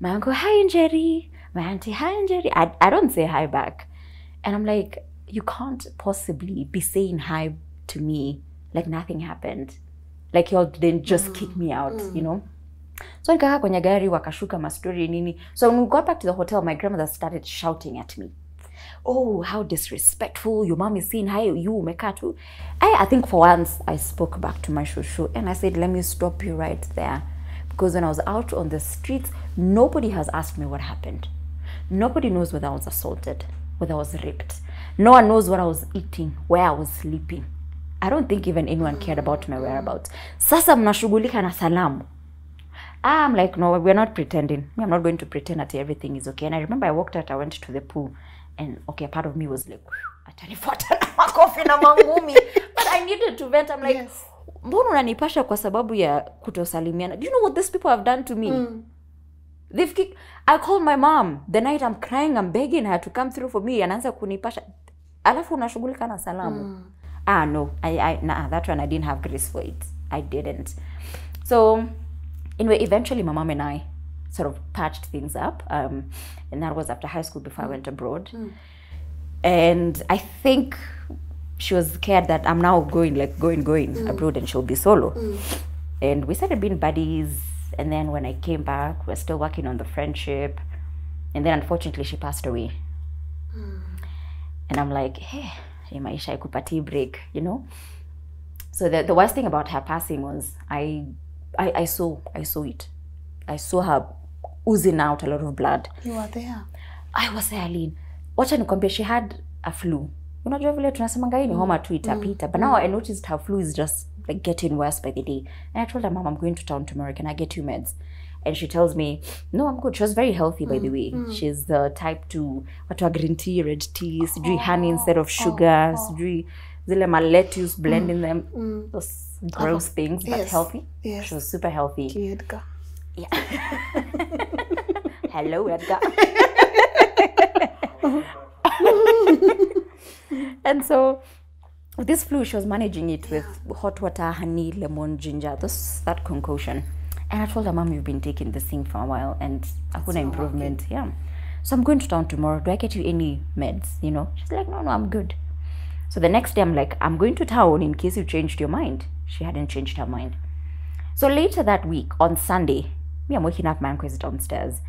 My uncle, hi Njeri. My auntie, hi Njeri. I, I don't say hi back. And I'm like, you can't possibly be saying hi to me like nothing happened. Like y'all didn't just kick me out, you know? So nikakaa kwenye gari wakashuka mastori nini. So when we got back to the hotel, my grandmother started shouting at me. Oh, how disrespectful. Your mom is saying hi, you umekaa tu. I, I think for once I spoke back to my shushu and I said, let me stop you right there. Because when I was out on the streets, nobody has asked me what happened. Nobody knows whether I was assaulted, whether I was raped. No one knows what I was eating, where I was sleeping. I don't think even anyone cared about my whereabouts. Sasa mnashughulika na salamu. I'm like, no, we're not pretending. Me, I'm not going to pretend that everything is okay. And I remember I walked out, I went to the pool, and okay, a part of me was like, atanifuata na makofi na mangumi. But I needed to vent. I'm like,
Yes.
mbona unanipasha kwa sababu ya kutosalimiana? Do you know what these people have done to me? They've kicked. I called my mom the night I'm crying, I'm begging her to come through for me, anaanza kunipasha, alafu unashughulika na salamu. Ah no, I, I nah, that one I didn't have grace for it. I didn't. So anyway, eventually my mom and I sort of patched things up, um, and that was after high school before I mm. went abroad. Mm. And I think she was scared that I'm now going like going going mm. abroad and she'll be solo. And we started being buddies. And then when I came back, we're still working on the friendship. And then unfortunately, she passed away. And I'm like, hey, maisha ikupatii break, you know? So the, the worst thing about her passing was I, I, I saw, I saw it. I saw her oozing out a lot of blood.
You are there.
I was there, Aline. Wacha nikwambie, she had a flu. Unajua vile tunasemanga hii ni homa tu itapita. Mm. But now mm. I noticed her flu is just like getting worse by the day. And I told her, Mom, I'm going to town tomorrow. Can I get you meds? And she tells me, No, I'm good. She was very healthy, by the mm. way. She's the type to watu wa green tea, red tea, sijui honey oh, instead of oh, sugar, oh. sijui zile ma lettuce blending them. Those gross things, but
yes,
healthy.
yes.
She was super healthy.
Edgar.
Hello, Edgar. and so this flu, she was managing it with hot water, honey, lemon, ginger, this that concoction. And I told her, Mom, you've been taking this thing for a while and I want improvement. Yeah. So I'm going to town tomorrow. Do I get you any meds? You know? She's like, No, no, I'm good. So the next day I'm like, I'm going to town in case you changed your mind. She hadn't changed her mind. So later that week, on Sunday, me, I'm waking up, my uncle is downstairs.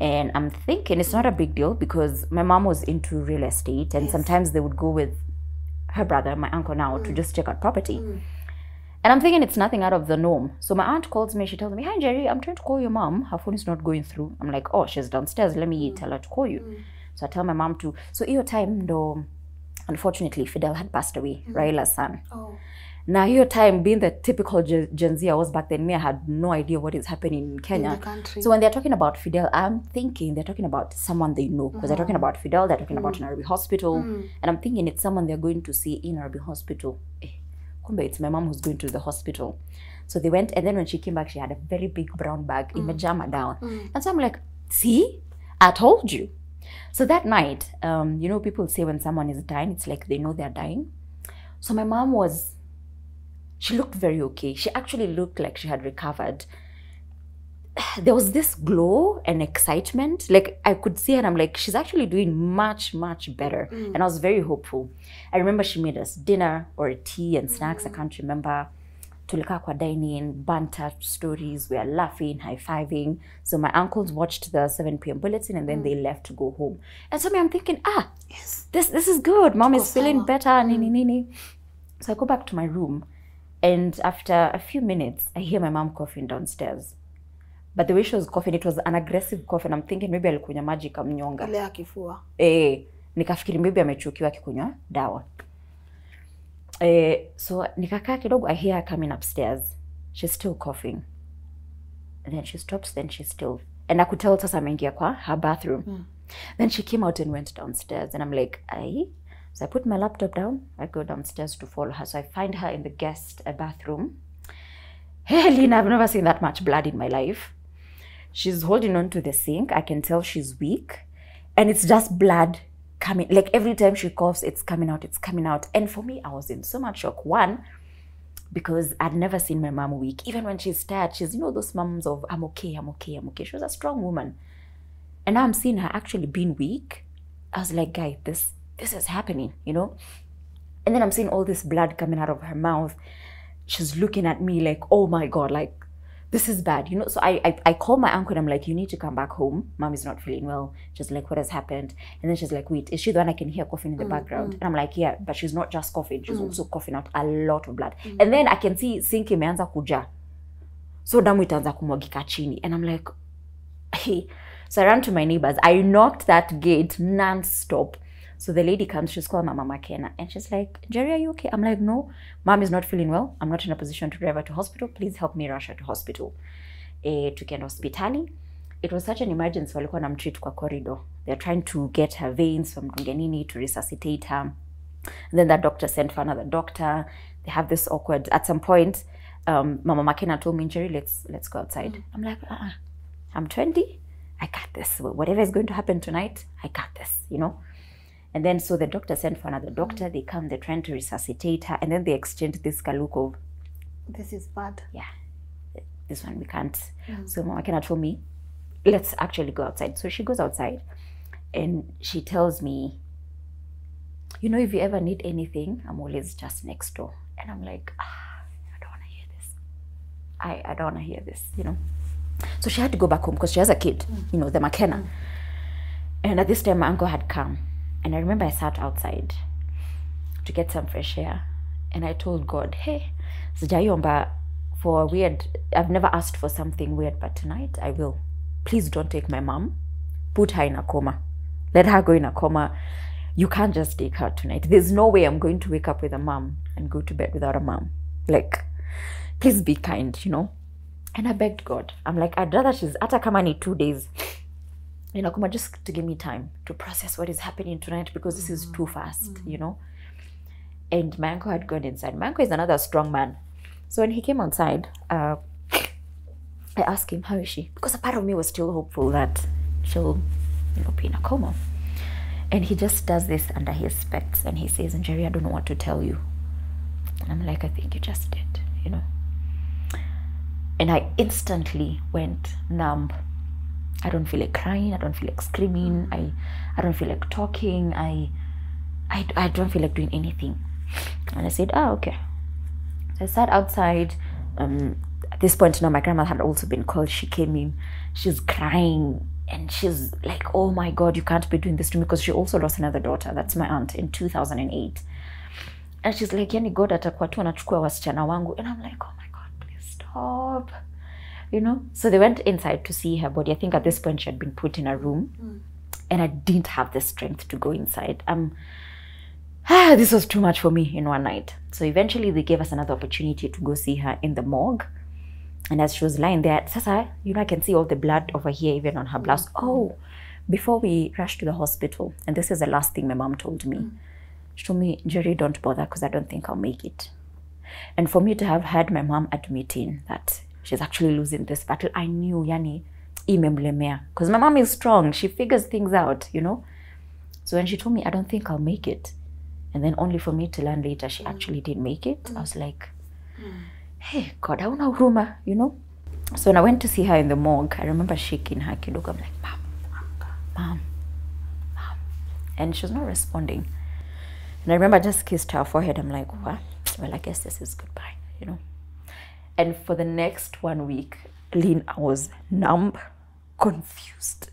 And I'm thinking it's not a big deal because my mom was into real estate and sometimes they would go with her brother, my uncle now, to mm. just check out property. Mm. And I'm thinking it's nothing out of the norm. So my aunt calls me, she tells me, Hi Njeri, I'm trying to call your mom. Her phone is not going through. I'm like, Oh, she's downstairs. Let me mm. tell her to call you. So I tell my mom to so your time though, unfortunately Fidel had passed away, Raila's son.
Oh.
Now your time being the typical Gen Z I was back then, me, I had no idea what is happening in Kenya.
the country.
So when they're talking about Fidel, I'm thinking they're talking about someone they know. Because they're talking mm-hmm. about Fidel, they're talking about mm. Nairobi Hospital. Mm. And I'm thinking it's someone they're going to see in Nairobi Hospital. Eh, kumbe it's my mom who's going to the hospital. So they went, and then when she came back, she had a very big brown bag, in mm. imejama down. And so I'm like, see, I told you. So that night, um, you know, people say when someone is dying, it's like they know they're dying. So my mom was, she looked very okay. She actually looked like she had recovered. There was this glow and excitement. Like I could see her, and I'm like, she's actually doing much, much better. Mm. And I was very hopeful. I remember she made us dinner or tea and snacks. I mm. can't remember. Tulikaa kwa dining, banter stories. We are laughing, high fiving. So my uncles watched the 7 p.m. bulletin and then they mm. left to go home. And so me, I'm thinking, ah,
Yes.
this this is good. Mom is feeling better. Nini nini. So I go back to my room, and after a few minutes, I hear my mom coughing downstairs. But the way she was coughing, it was an aggressive cough, and I'm thinking maybe alikunywa maji kamnyonga.
Ile ya kifua.
Eh, nikafikiri maybe amechukiwa akikunywa dawa. Eh, so nikakaa kidogo, I hear her coming upstairs. She's still coughing. And then she stops, then she's still. And I could tell sasa ameingia kwa her bathroom. Mm. Then she came out and went downstairs. And I'm like, aye. So I put my laptop down. I go downstairs to follow her. So I find her in the guest uh, bathroom. Hey, Lena, I've never seen that much blood in my life. She's holding on to the sink. I can tell she's weak. And it's just blood coming. Like every time she coughs, it's coming out, it's coming out. And for me, I was in so much shock. One, because I'd never seen my mom weak. Even when she's tired, she's, you know, those moms of, I'm okay, I'm okay, I'm okay. She was a strong woman. And now I'm seeing her actually being weak. I was like, guy, this this is happening, you know? And then I'm seeing all this blood coming out of her mouth. She's looking at me like, oh my God, like, this is bad, you know? So I, I, I call my uncle and I'm like, you need to come back home. Mom is not feeling well. She's like, what has happened? And then she's like, wait, is she the one I can hear coughing in the mm, background? Mm. And I'm like, yeah, but she's not just coughing. She's mm. also coughing out a lot of blood. And then I can see sink imeanza kuja. So damu itaanza kumwagika chini. And I'm like, hey. So I ran to my neighbors. I knocked that gate non-stop. So the lady comes, she's called Mama Makena, and she's like, Jerry, are you okay? I'm like, no, mom is not feeling well. I'm not in a position to drive her to hospital. Please help me rush her to hospital. Eh, tukienda hospitali. It was such an emergency, walikuwa namtreat kwa corridor. They're trying to get her veins from nini to resuscitate her. And then that doctor sent for another doctor. They have this awkward. At some point, um, Mama Makena told me, Jerry, let's let's go outside. Mm. I'm like, uh-uh. I'm 20. I got this. Whatever is going to happen tonight, I got this, you know? And then so the doctor sent for another doctor. They come, they're trying to resuscitate her. And then they exchange this look of,
This is bad.
yeah, this one we can't. Mm. So Mama Makena told me, let's actually go outside. So she goes outside and she tells me, you know, if you ever need anything, I'm always just next door. And I'm like, ah, I don't want to hear this. I, I don't want to hear this, you know. So she had to go back home because she has a kid, mm. you know, the Makena. Mm. And at this time, my uncle had come. And I remember I sat outside to get some fresh air. And I told God, hey, sijaiomba for weird, I've never asked for something weird, but tonight I will. Please don't take my mom. Put her in a coma. Let her go in a coma. You can't just take her tonight. There's no way I'm going to wake up with a mom and go to bed without a mom. Like, please be kind, you know? And I begged God. I'm like, I'd rather she's hata kama ni two days. You know, come just to give me time to process what is happening tonight because this is too fast, you know? And my uncle had gone inside. My uncle is another strong man. So when he came outside, uh, I asked him, How is she? Because a part of me was still hopeful that she'll, you know, be in a coma. And he just does this under his specs and he says, And Njeri, I don't know what to tell you. And I'm like, I think you just did, you know. And I instantly went numb. I don't feel like crying. I don't feel like screaming. I, I don't feel like talking. I, I, I don't feel like doing anything. And I said, oh, okay. So I sat outside. Um, at this point now, my grandma had also been called. She came in. She's crying and she's like, oh my God, you can't be doing this to me because she also lost another daughter. That's my aunt in 2008. And she's like, yani God atakuwa tu anachukua wasichana wangu. And I'm like, oh my God, please stop. You know? So they went inside to see her body. I think at this point she had been put in a room. And I didn't have the strength to go inside. Um, ah, this was too much for me in one night. So eventually they gave us another opportunity to go see her in the morgue. And as she was lying there, Sasa, you know, I can see all the blood over here, even on her blouse. Oh, before we rushed to the hospital, and this is the last thing my mom told me. She told me, Njeri, don't bother because I don't think I'll make it. And for me to have had my mom admitting that she's actually losing this battle, I knew, yani, imemlemea. Because my mom is strong. She figures things out, you know. So when she told me, I don't think I'll make it, and then only for me to learn later she mm. actually did make it, I was mm. like, mm. hey, God, I want a huruma, you know. So when I went to see her in the morgue, I remember shaking her kidogo. I'm like, mom, mom, mom. And she was not responding. And I remember I just kissed her forehead. I'm like? Well, I guess this is goodbye, you know. And for the next one week, Lynn, I was numb, confused.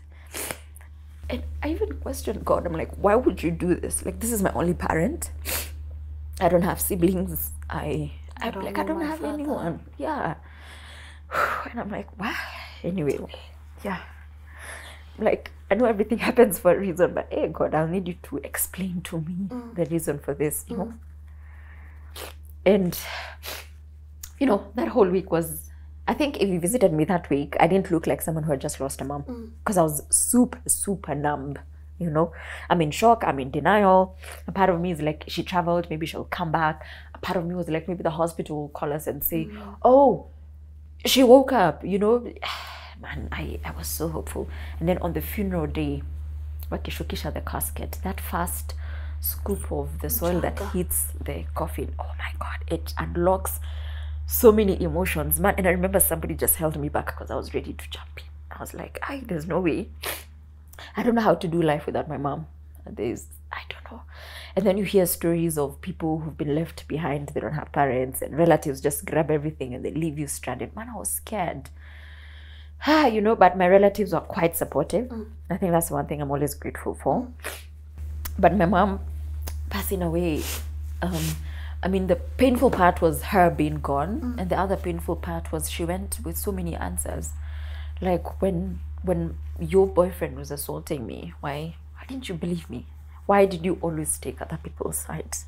And I even questioned God. I'm like, why would you do this? Like, this is my only parent. I don't have siblings. I, I,
don't
like, I don't have
father.
anyone. Yeah. And I'm like, why? Anyway, yeah. Like, I know everything happens for a reason, but hey, God, I'll need you to explain to me mm. the reason for this, you mm. know? And, you know, that whole week was, I think if you visited me that week, I didn't look like someone who had just lost a mom mm. because I was super, super numb. You know, I'm in shock, I'm in denial. A part of me is like, she traveled, maybe she'll come back. A part of me was like, maybe the hospital will call us and say, mm. oh, she woke up, you know. Man, I, I was so hopeful. And then on the funeral day, wakishukisha the casket, that first scoop of the soil that hits the coffin, oh my God, it unlocks so many emotions, man. And I remember somebody just held me back because I was ready to jump in. I was like, I, there's no way. I don't know how to do life without my mom. There's, I don't know. And then you hear stories of people who've been left behind, they don't have parents, and relatives just grab everything and they leave you stranded. Man, I was scared. Ah, you know, but my relatives were quite supportive. I think that's one thing I'm always grateful for. But my mom passing away, um, I mean, the painful part was her being gone, mm. and the other painful part was she went with so many answers. Like when when your boyfriend was assaulting me, why why didn't you believe me? Why did you always take other people's sides?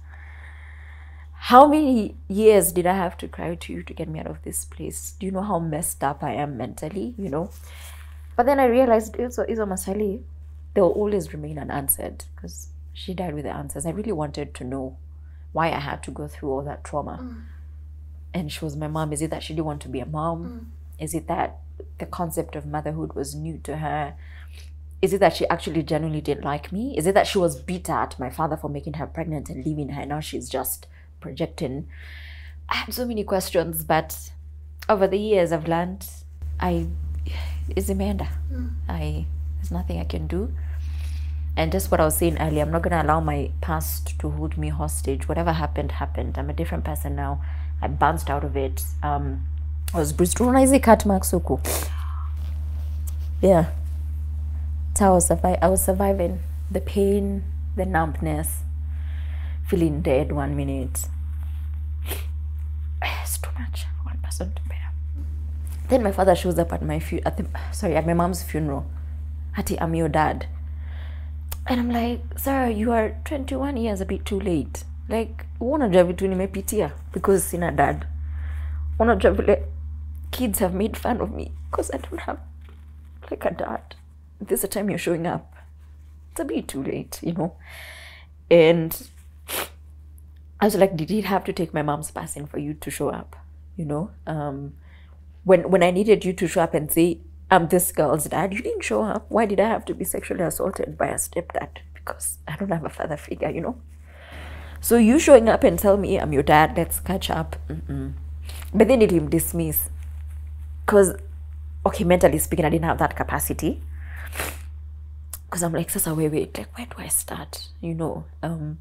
How many years did I have to cry to you to get me out of this place? Do you know how messed up I am mentally? You know? But then I realized Izo, Izo Masali, they'll always remain unanswered because she died with the answers. I really wanted to know why I had to go through all that trauma. Mm. And she was my mom. Is it that she didn't want to be a mom? Mm. Is it that the concept of motherhood was new to her? Is it that she actually genuinely didn't like me? Is it that she was bitter at my father for making her pregnant and leaving her? Now she's just projecting. I had so many questions, but over the years I've learned I it's Amanda. Mm. I there's nothing I can do. And just what I was saying earlier, I'm not gonna allow my past to hold me hostage. Whatever happened, happened. I'm a different person now. I bounced out of it. Um I was bruised. Yeah. That's how I was, survi- I was surviving the pain, the numbness, feeling dead one minute. It's too much one person to bear. Then my father shows up at my fu- at the, sorry at my mom's funeral. Hati, I'm your dad. And I'm like, sir, you are 21 years a bit too late. Like, wanna drive unajua vitu nimepitia because sina dad. Unajua vile kids have made fun of me because I don't have like a dad. This is the time you're showing up. It's a bit too late, you know. And I was like, did it have to take my mom's passing for you to show up? You know, um, when when I needed you to show up and say, I'm this girl's dad, you didn't show up. Why did I have to be sexually assaulted by a stepdad? because I don't have a father figure, you know. So you showing up and tell me I'm your dad, let's catch up. Mm-mm. But then it him dismiss. Because, okay, mentally speaking, I didn't have that capacity. Because I'm like, Sasa, wait, wait, like, where do I start? You know? Um,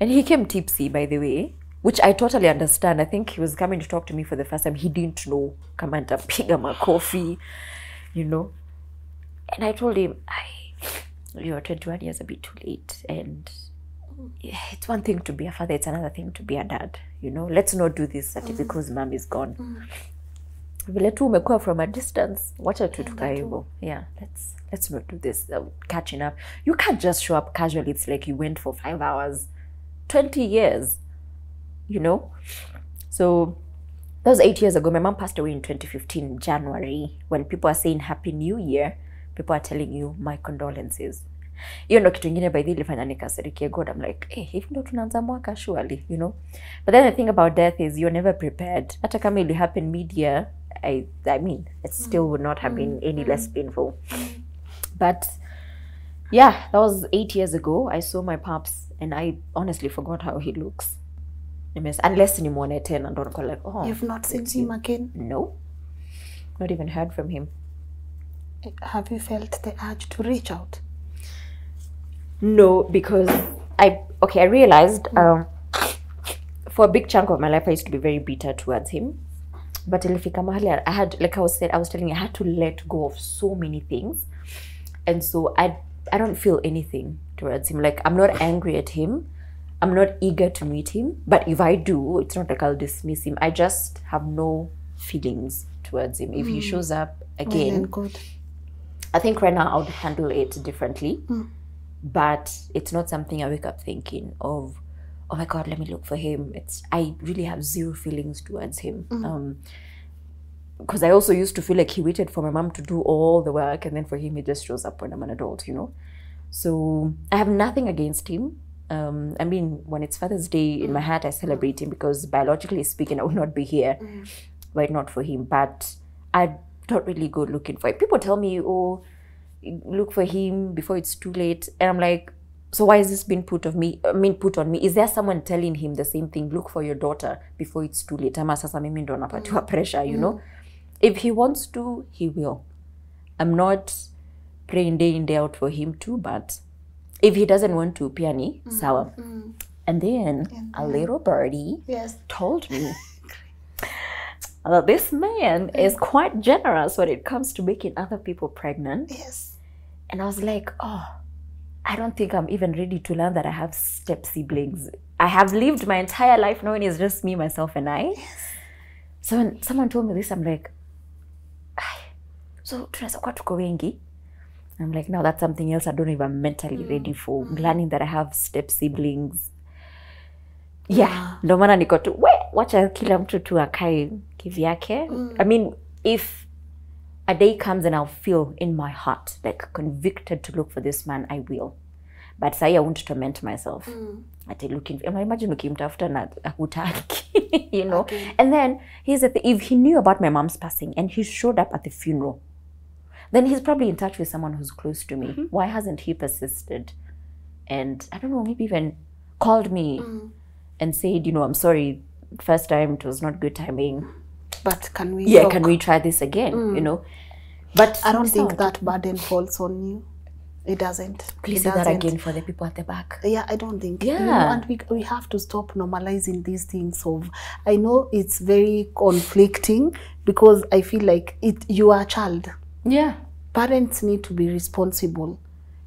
and he came tipsy, by the way, which I totally understand. I think he was coming to talk to me for the first time. He didn't know. Come and pick him a coffee, you know? And I told him, I, you're 21 years a bit too late. And it's one thing to be a father, it's another thing to be a dad. You know, let's not do this ati because mom is gone. Vile tu umekuwa from a distance, wacha tu tukae hivyo. Yeah, let's let's not do this. Uh, catching up. You can't just show up casually. It's like you went for five hours, 20 years, you know? So that was eight years ago. My mom passed away in 2015, January. When people are saying Happy New Year, people are telling you my condolences. hiyo ndo kitu ingine by the ilifanya nikasirikie god I'm like eh, hivi ndo tunaanza mwaka surely you know but then the thing about death is you're never prepared hata kama ili happen media I, I mean it still would not have been any less painful but yeah that was eight years ago I saw my pops and I honestly forgot how he looks Nimes- unless nimwone tena ndo niko like oh
You've not seen him again.
no not even heard from him
Have you felt the urge to reach out?
No, because I okay, I realized um for a big chunk of my life I used to be very bitter towards him. But ilifika mahali I had like I was said I was telling you I had to let go of so many things. And so I I don't feel anything towards him. Like I'm not angry at him. I'm not eager to meet him. But if I do, it's not like I'll dismiss him. I just have no feelings towards him. If he hmm. shows up again,
good.
I think right now I would handle it differently. Hmm. But it's not something I wake up thinking of, oh my God, let me look for him. It's I really have zero feelings towards him. Hmm. Um because I also used to feel like he waited for my mom to do all the work and then for him he just shows up when I'm an adult, you know. So I have nothing against him. Um, I mean, when it's Father's Day, in my mm. heart, I celebrate him because biologically speaking, I would not be here mm. were it not for him. But I don't really go looking for it. People tell me, oh, look for him before it's too late. And I'm like, so why is this being put of me? I mean, put on me? Is there someone telling him the same thing? Look for your daughter before it's too late. Ama sasa mimi ndo napatiwa mm. pressure, you know? If he wants to, he will. I'm not praying day in day out for him too, but if he doesn't want to, piani, mm, sawa. Mm. And then a little birdie
Yes.
told me that this man mm. is quite generous when it comes to making other people pregnant.
Yes.
And I was like, oh, I don't think I'm even ready to learn that I have step siblings. I have lived my entire life knowing it's just me, myself, and I. So when someone told me this, I'm like, "Ai, so tunaweza kuwa tuko wengi. I'm like, no, that's something else I don't even mentally mm. ready for. Mm. Learning that I have step siblings. Yeah, ndo maana niko tu, we, wacha kila mtu tu akae kivyake. I mean, if a day comes and I'll feel in my heart like convicted to look for this man, I will. But say I won't torment myself. Mm. Ati looking, I imagine ukimtafuta na akutaki, you know. Okay. And then here's the thing: if he knew about my mom's passing and he showed up at the funeral, then he's probably in touch with someone who's close to me. Mm-hmm. Why hasn't he persisted? And I don't know, maybe even called me mm. and said, you know, I'm sorry, first time it was not good timing.
But can we?
Yeah,
talk?
can we try this again? You mm. know, but
I don't think that burden falls on you. It doesn't.
Please
it
say that
doesn't.
again for the people at the back.
Yeah, I don't think. You know,
Yeah.
and we, we have to stop normalizing these things of I know it's very conflicting because I feel like it you are a child.
Yeah.
Parents need to be responsible.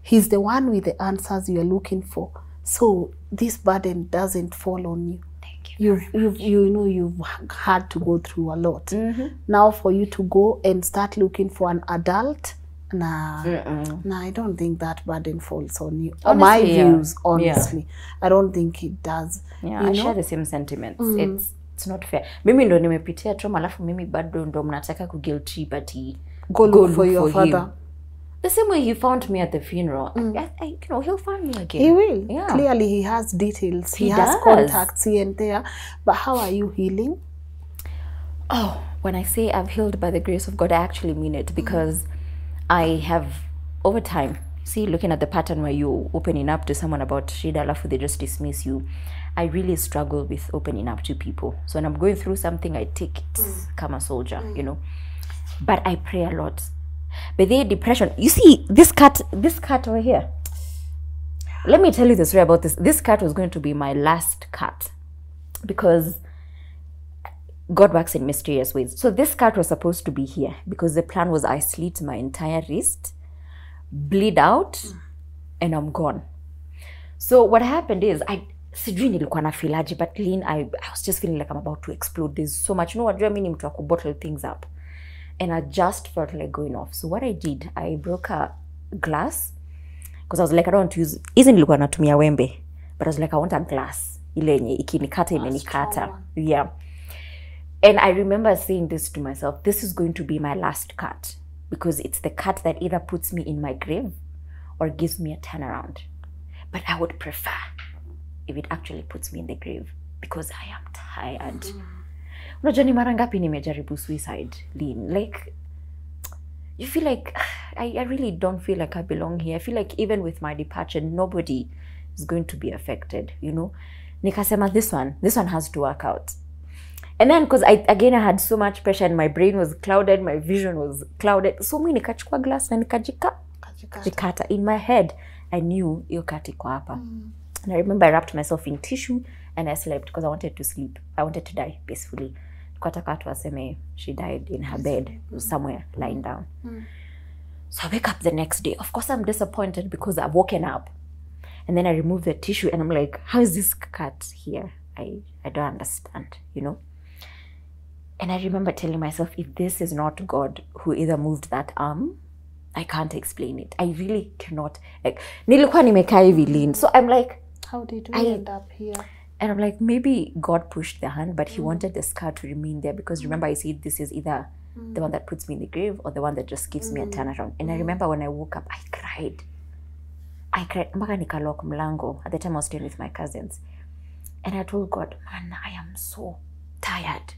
He's the one with the answers you're looking for. So this burden doesn't fall on you.
Thank you.
You've, you've you know you've had to go through a lot. Mm -hmm. Now for you to go and start looking for an adult, nah, mm -mm. nah, I don't think that burden falls on you. Honestly, My
yeah.
views, honestly, I don't think it does.
Yeah,
you
I
know?
share the same sentiments. Mm. It's it's not fair. Mimi ndo nimepitia trauma alafu mimi bado ndo mnataka kuguilt trip
Go look for your father.
him. The same way he found me at the funeral. Mm. I, I, you know, he'll find me again.
He will.
Yeah.
Clearly, he has details. He,
He
has
does.
contacts here and there. But how are you healing?
Oh, when I say I've healed by the grace of God, I actually mean it because I have, over time, see looking at the pattern where you opening up to someone about shida alafu they just dismiss you i really struggle with opening up to people so when i'm going through something i take it mm. come a soldier you mm. know but i pray a lot but the depression you see this cat this cat over here let me tell you the story about this this cat was going to be my last cat because God works in mysterious ways. So this cut was supposed to be here because the plan was I slit my entire wrist, bleed out, and I'm gone. So what happened is I sijui nilikuwa na filaji but Lynn I, I was just feeling like I'm about to explode. There's so much. You No, wajua mi ni mtu wa kubottle things up. And I just felt like going off. So what I did, I broke a glass because I was like I don't want to use hizi nilikuwa natumia wembe but I was like I want a glass ile yenye ikinikata imenikata. Yeah. And I remember saying this to myself this is going to be my last cut because it's the cut that either puts me in my grave or gives me a turnaround. But I would prefer if it actually puts me in the grave because I am tired. Unajua ni mara ngapi nimejaribu suicide, Lynn? Like, you feel like I, I really don't feel like I belong here. I feel like even with my departure, nobody is going to be affected, you know? Nikasema, this one, this one has to work out. And then because I again I had so much pressure and my brain was clouded, my vision was clouded. So mi nikachukua glass na nikajika jikata. In my head, I knew hiyo kati kwa hapa. And I remember I wrapped myself in tissue and I slept because I wanted to sleep. I wanted to die peacefully. Tukataka watu waseme she died in her bed somewhere lying down. So I wake up the next day. Of course I'm disappointed because I've woken up. And then I remove the tissue and I'm like, how is this cut here? I, I don't understand, you know? And I remember telling myself, if this is not God who either moved that arm, I can't explain it. I really cannot. Like, nilikuwa nimekaa hivi lean. So I'm like,
How did we
I-
end up here?
And I'm like, maybe God pushed the hand, but He mm. wanted the scar to remain there because mm. remember, I said this is either the one mm. that puts me in the grave or the one that just gives me a turnaround. And I remember when I woke up, I cried. I cried. Mpaka nikalock mlango. At the time, I was staying with my cousins. And I told God, man, I am so tired.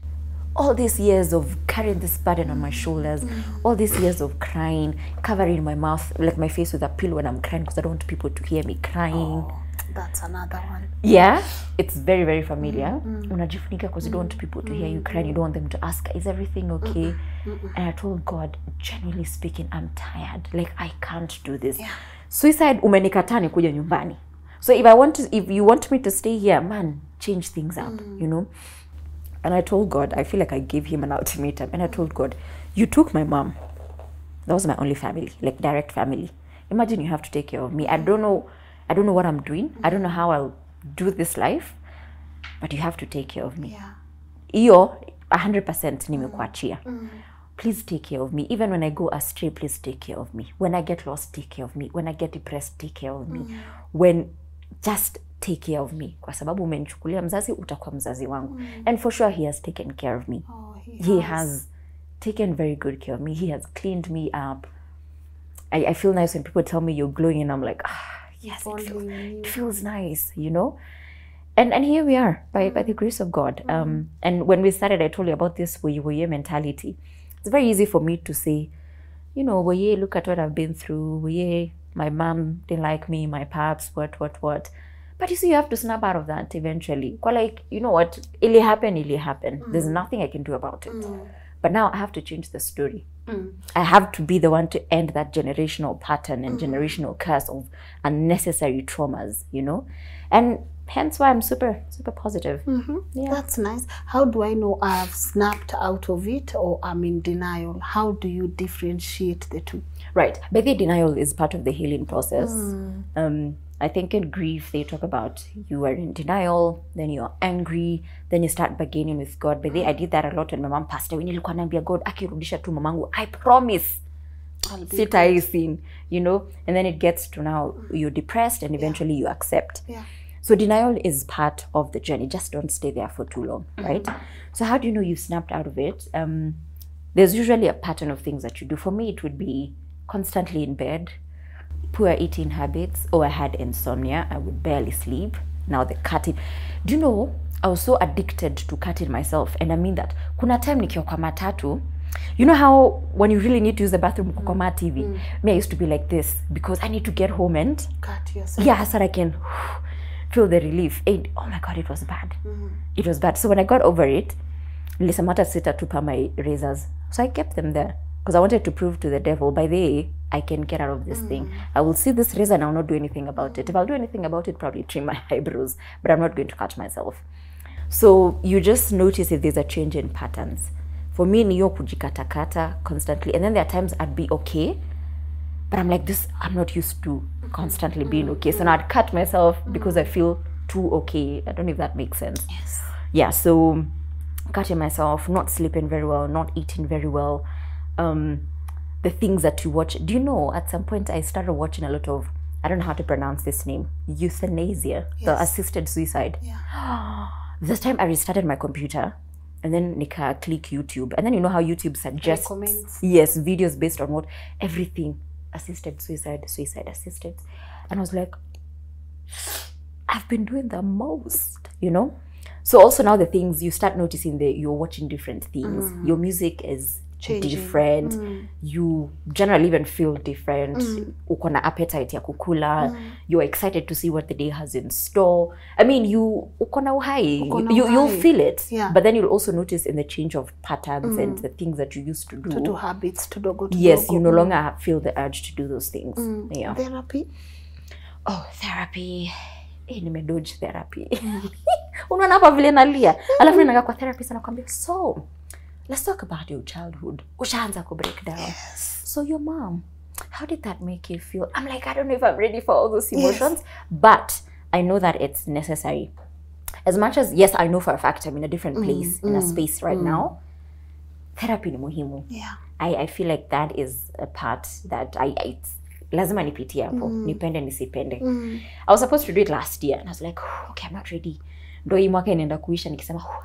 All these years of carrying this burden on my shoulders, all these years of crying, covering my mouth, like my face with a pillow when I'm crying because I don't want people to hear me crying.
That's another one.
Yeah, it's very very familiar. Unajifunika because you don't want people to hear you crying. You don't want them to ask, "Is everything okay?" And I told God, genuinely speaking, I'm tired. Like I can't do this. Suicide umenikataa kuja nyumbani. So if I want to, if you want me to stay here, man, change things up. You know. And I told God, I feel like I gave him an ultimatum. And I told God, you took my mom. That was my only family, like direct family. Imagine you have to take care of me. I don't know, I don't know what I'm doing. I don't know how I'll do this life, but you have to take care of me.
Yeah.
Hiyo 100% nimekuachia. Please take care of me. Even when I go astray, please take care of me. When I get lost, take care of me. When I get depressed, take care of me. Mm. When just take care of me. Kwa sababu umenichukulia mzazi, utakuwa mzazi wangu. Mm. And for sure he has taken care of me
Oh, he,
he has taken very good care of me. He has cleaned me up. I, I feel nice when people tell me you're glowing, and I'm like, ah, yes, it feels, it feels nice, you know. And and here we are by by the mm-hmm. grace of God. Um, mm-hmm. and when we started, I told you about this woye mentality. It's very easy for me to say, you know, woye, look at what I've been through. Woye, my mom didn't like me, my paps, what, what, what. But you see, you have to snap out of that eventually. Kwa like, you know what, it'll happen, it'll happen. There's mm-hmm. nothing I can do about it. But now I have to change the story. I have to be the one to end that generational pattern and generational curse of unnecessary traumas, you know? And hence why I'm super, super positive. Mm -hmm. Yeah.
That's nice. How do I know I've snapped out of it or I'm in denial? How do you differentiate the two?
Right. But the denial is part of the healing process. Um, I think in grief, they talk about you are in denial, then you're angry, then you start bargaining with God. But they, I did that a lot when my mom passed away. Nilikuwa naambia God, akirudisha tu mamangu, I promise
I'll be
sitai sin, you know? And then it gets to now you're depressed and eventually you accept.
Yeah.
So denial is part of the journey. Just don't stay there for too long, right? So how do you know you've snapped out of it? Um, there's usually a pattern of things that you do. For me, it would be constantly in bed, poor eating habits, or I had insomnia. I would barely sleep. Now the cutting. Do you know? I was so addicted to cutting myself, and I mean that. Kuna time nikiwa kwa matatu, you know how when you really need to use the bathroom uko kwa tv hivi me i used to be like this because i need to get home and
Cut yourself.
yeah so i can feel the relief and oh my god it was bad it was bad so when i got over it nilisema sita sitatupa my razors so i kept them there because i wanted to prove to the devil by the way i can get out of this thing i will see this and i'll not do anything about it if i'll do anything about it probably trim my eyebrows but i'm not going to cut myself so you just notice if there's a change in patterns for me ni hiyo kujikatakata constantly and then there are times i'd be okay but I'm like this I'm not used to constantly being okay. So now I'd cut myself because I feel too okay. I don't know if that makes sense.
Yes.
Yeah, so cutting myself, not sleeping very well, not eating very well. Um the things that you watch. Do you know at some point I started watching a lot of I don't know how to pronounce this name. Euthanasia, the assisted suicide.
Yeah.
This time I restarted my computer and then nika click YouTube. And then you know how YouTube suggests
Recommends.
yes, videos based on what everything assisted suicide, suicide assisted. And I was like, I've been doing the most, you know? So also now the things you start noticing that you're watching different things. Mm-hmm. Your music is
Changing.
different. mm. You generally even feel different. Uko na appetite ya kukula. mm. You're excited to see what the day has in store. I mean, you uko na uhai. You, you'll feel it.
Yeah.
But then you'll also notice in the change of patterns mm. and the things that you used to do.
To do habits, to do go to
yes, you no longer feel the urge to do those things. mm. Yeah.
Therapy.
Oh, therapy. Eh, nimedoge therapy. Unaona hapa vile nalia. Alafu ninakaa kwa therapist anakuambia, "So, let's talk about your childhood." Ushaanza ku break down. Yes. So your mom, how did that make you feel? I'm like, I don't know if I'm ready for all those emotions, yes. but I know that it's necessary. As much as yes, I know for a fact I'm in a different place, mm, in a space right mm. now. Therapy ni muhimu.
Yeah.
I, I feel like that is a part that I, I it's, lazima nipitie hapo nipende nisipende I was supposed to do it last year and I was like okay I'm not ready ndo hii mwaka inaenda kuisha nikisema "Oh,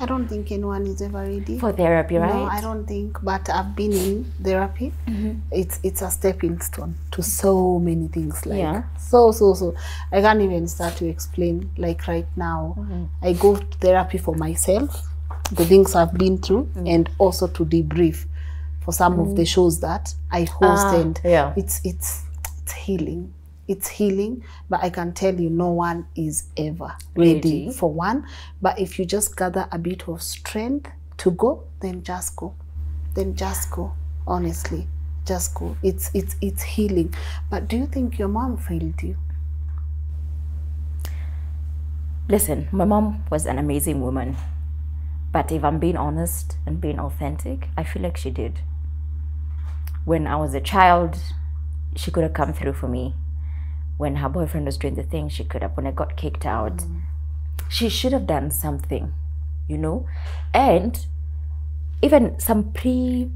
I don't think anyone is ever ready.
for therapy right
No, I don't think. But I've been in therapy. Mm-hmm. It's it's a stepping stone to so many things. Like
Yeah.
so so so. I can't even start to explain. Like right now, mm-hmm. I go to therapy for myself, the things I've been through, mm. and also to debrief for some of the mm. shows that I host.
Ah,
and
yeah.
it's it's it's healing. It's healing, but I can tell you, no one is ever ready
Ready.
for one. But if you just gather a bit of strength to go, then just go. Then just go. Honestly, just go. It's it's it's healing. But do you think your mom failed you?
listen my mom was an amazing woman but if I'm being honest and being authentic I feel like she did when I was a child she could have come through for me when her boyfriend was doing the thing she could have when I got kicked out. Mm. She should have done something you know? And even some pre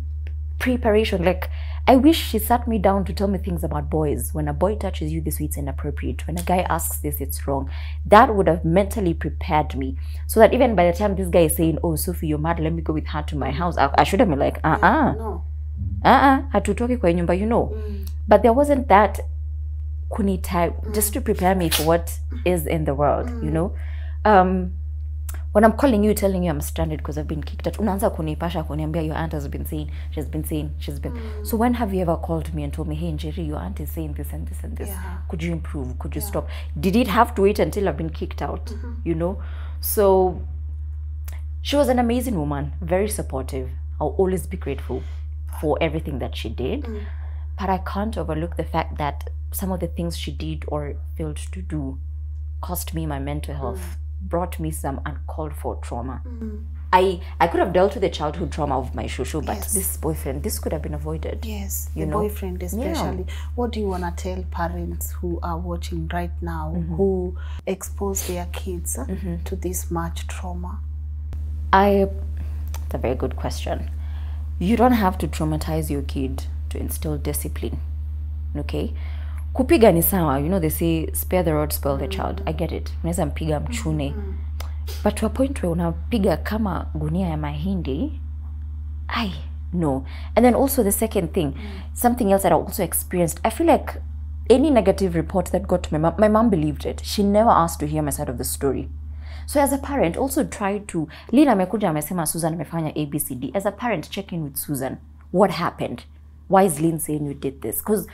preparation like i wish she sat me down to tell me things about boys. When a boy touches you this way it's inappropriate. When a guy asks this it's wrong. That would have mentally prepared me so that even by the time this guy is saying oh sophie you're mad let me go with her to my house i, I should have been like uh-uh.
No.
uh-uh. Hatutoki kwa hii nyumba you know. Mm. But there wasn't that kunita mm. just to prepare me for what is in the world you mm. know? Um when i'm calling you telling you i'm stranded because i've been kicked out unaanza kunipasha kuniambia your aunt has been saying she's been saying she's been mm. so when have you ever called me and told me hey njeri your aunt is saying this and this and this.
Yeah.
could you improve? Could you stop? Did it have to wait until i've been kicked out mm-hmm. you know? So she was an amazing woman very supportive. I'll always be grateful for everything that she did. But i can't overlook the fact that some of the things she did or failed to do cost me my mental hmm. health brought me some uncalled for trauma hmm. i i could have dealt with the childhood trauma of my shosho but
Yes.
this boyfriend this could have been avoided
Yes,
You
the
know?
boyfriend especially. What do you want to tell parents who are watching right now mm-hmm. who expose their kids uh, mm-hmm. to this much trauma?
I it's a very good question. You don't have to traumatize your kid to instill discipline. Okay? Kupiga ni sawa, you know they say spare the rod spoil the child. I get it. Unaweza mpiga mchune. But to a point where unapiga kama gunia ya mahindi, ai no. And then also the second thing, something else that I also experienced. I feel like any negative report that got to my mom, my mom believed it. She never asked to hear my side of the story. so as a parent also try to lina amekuja amesema susan amefanya abcd as a parent check in with susan what happened why is lin saying you did this because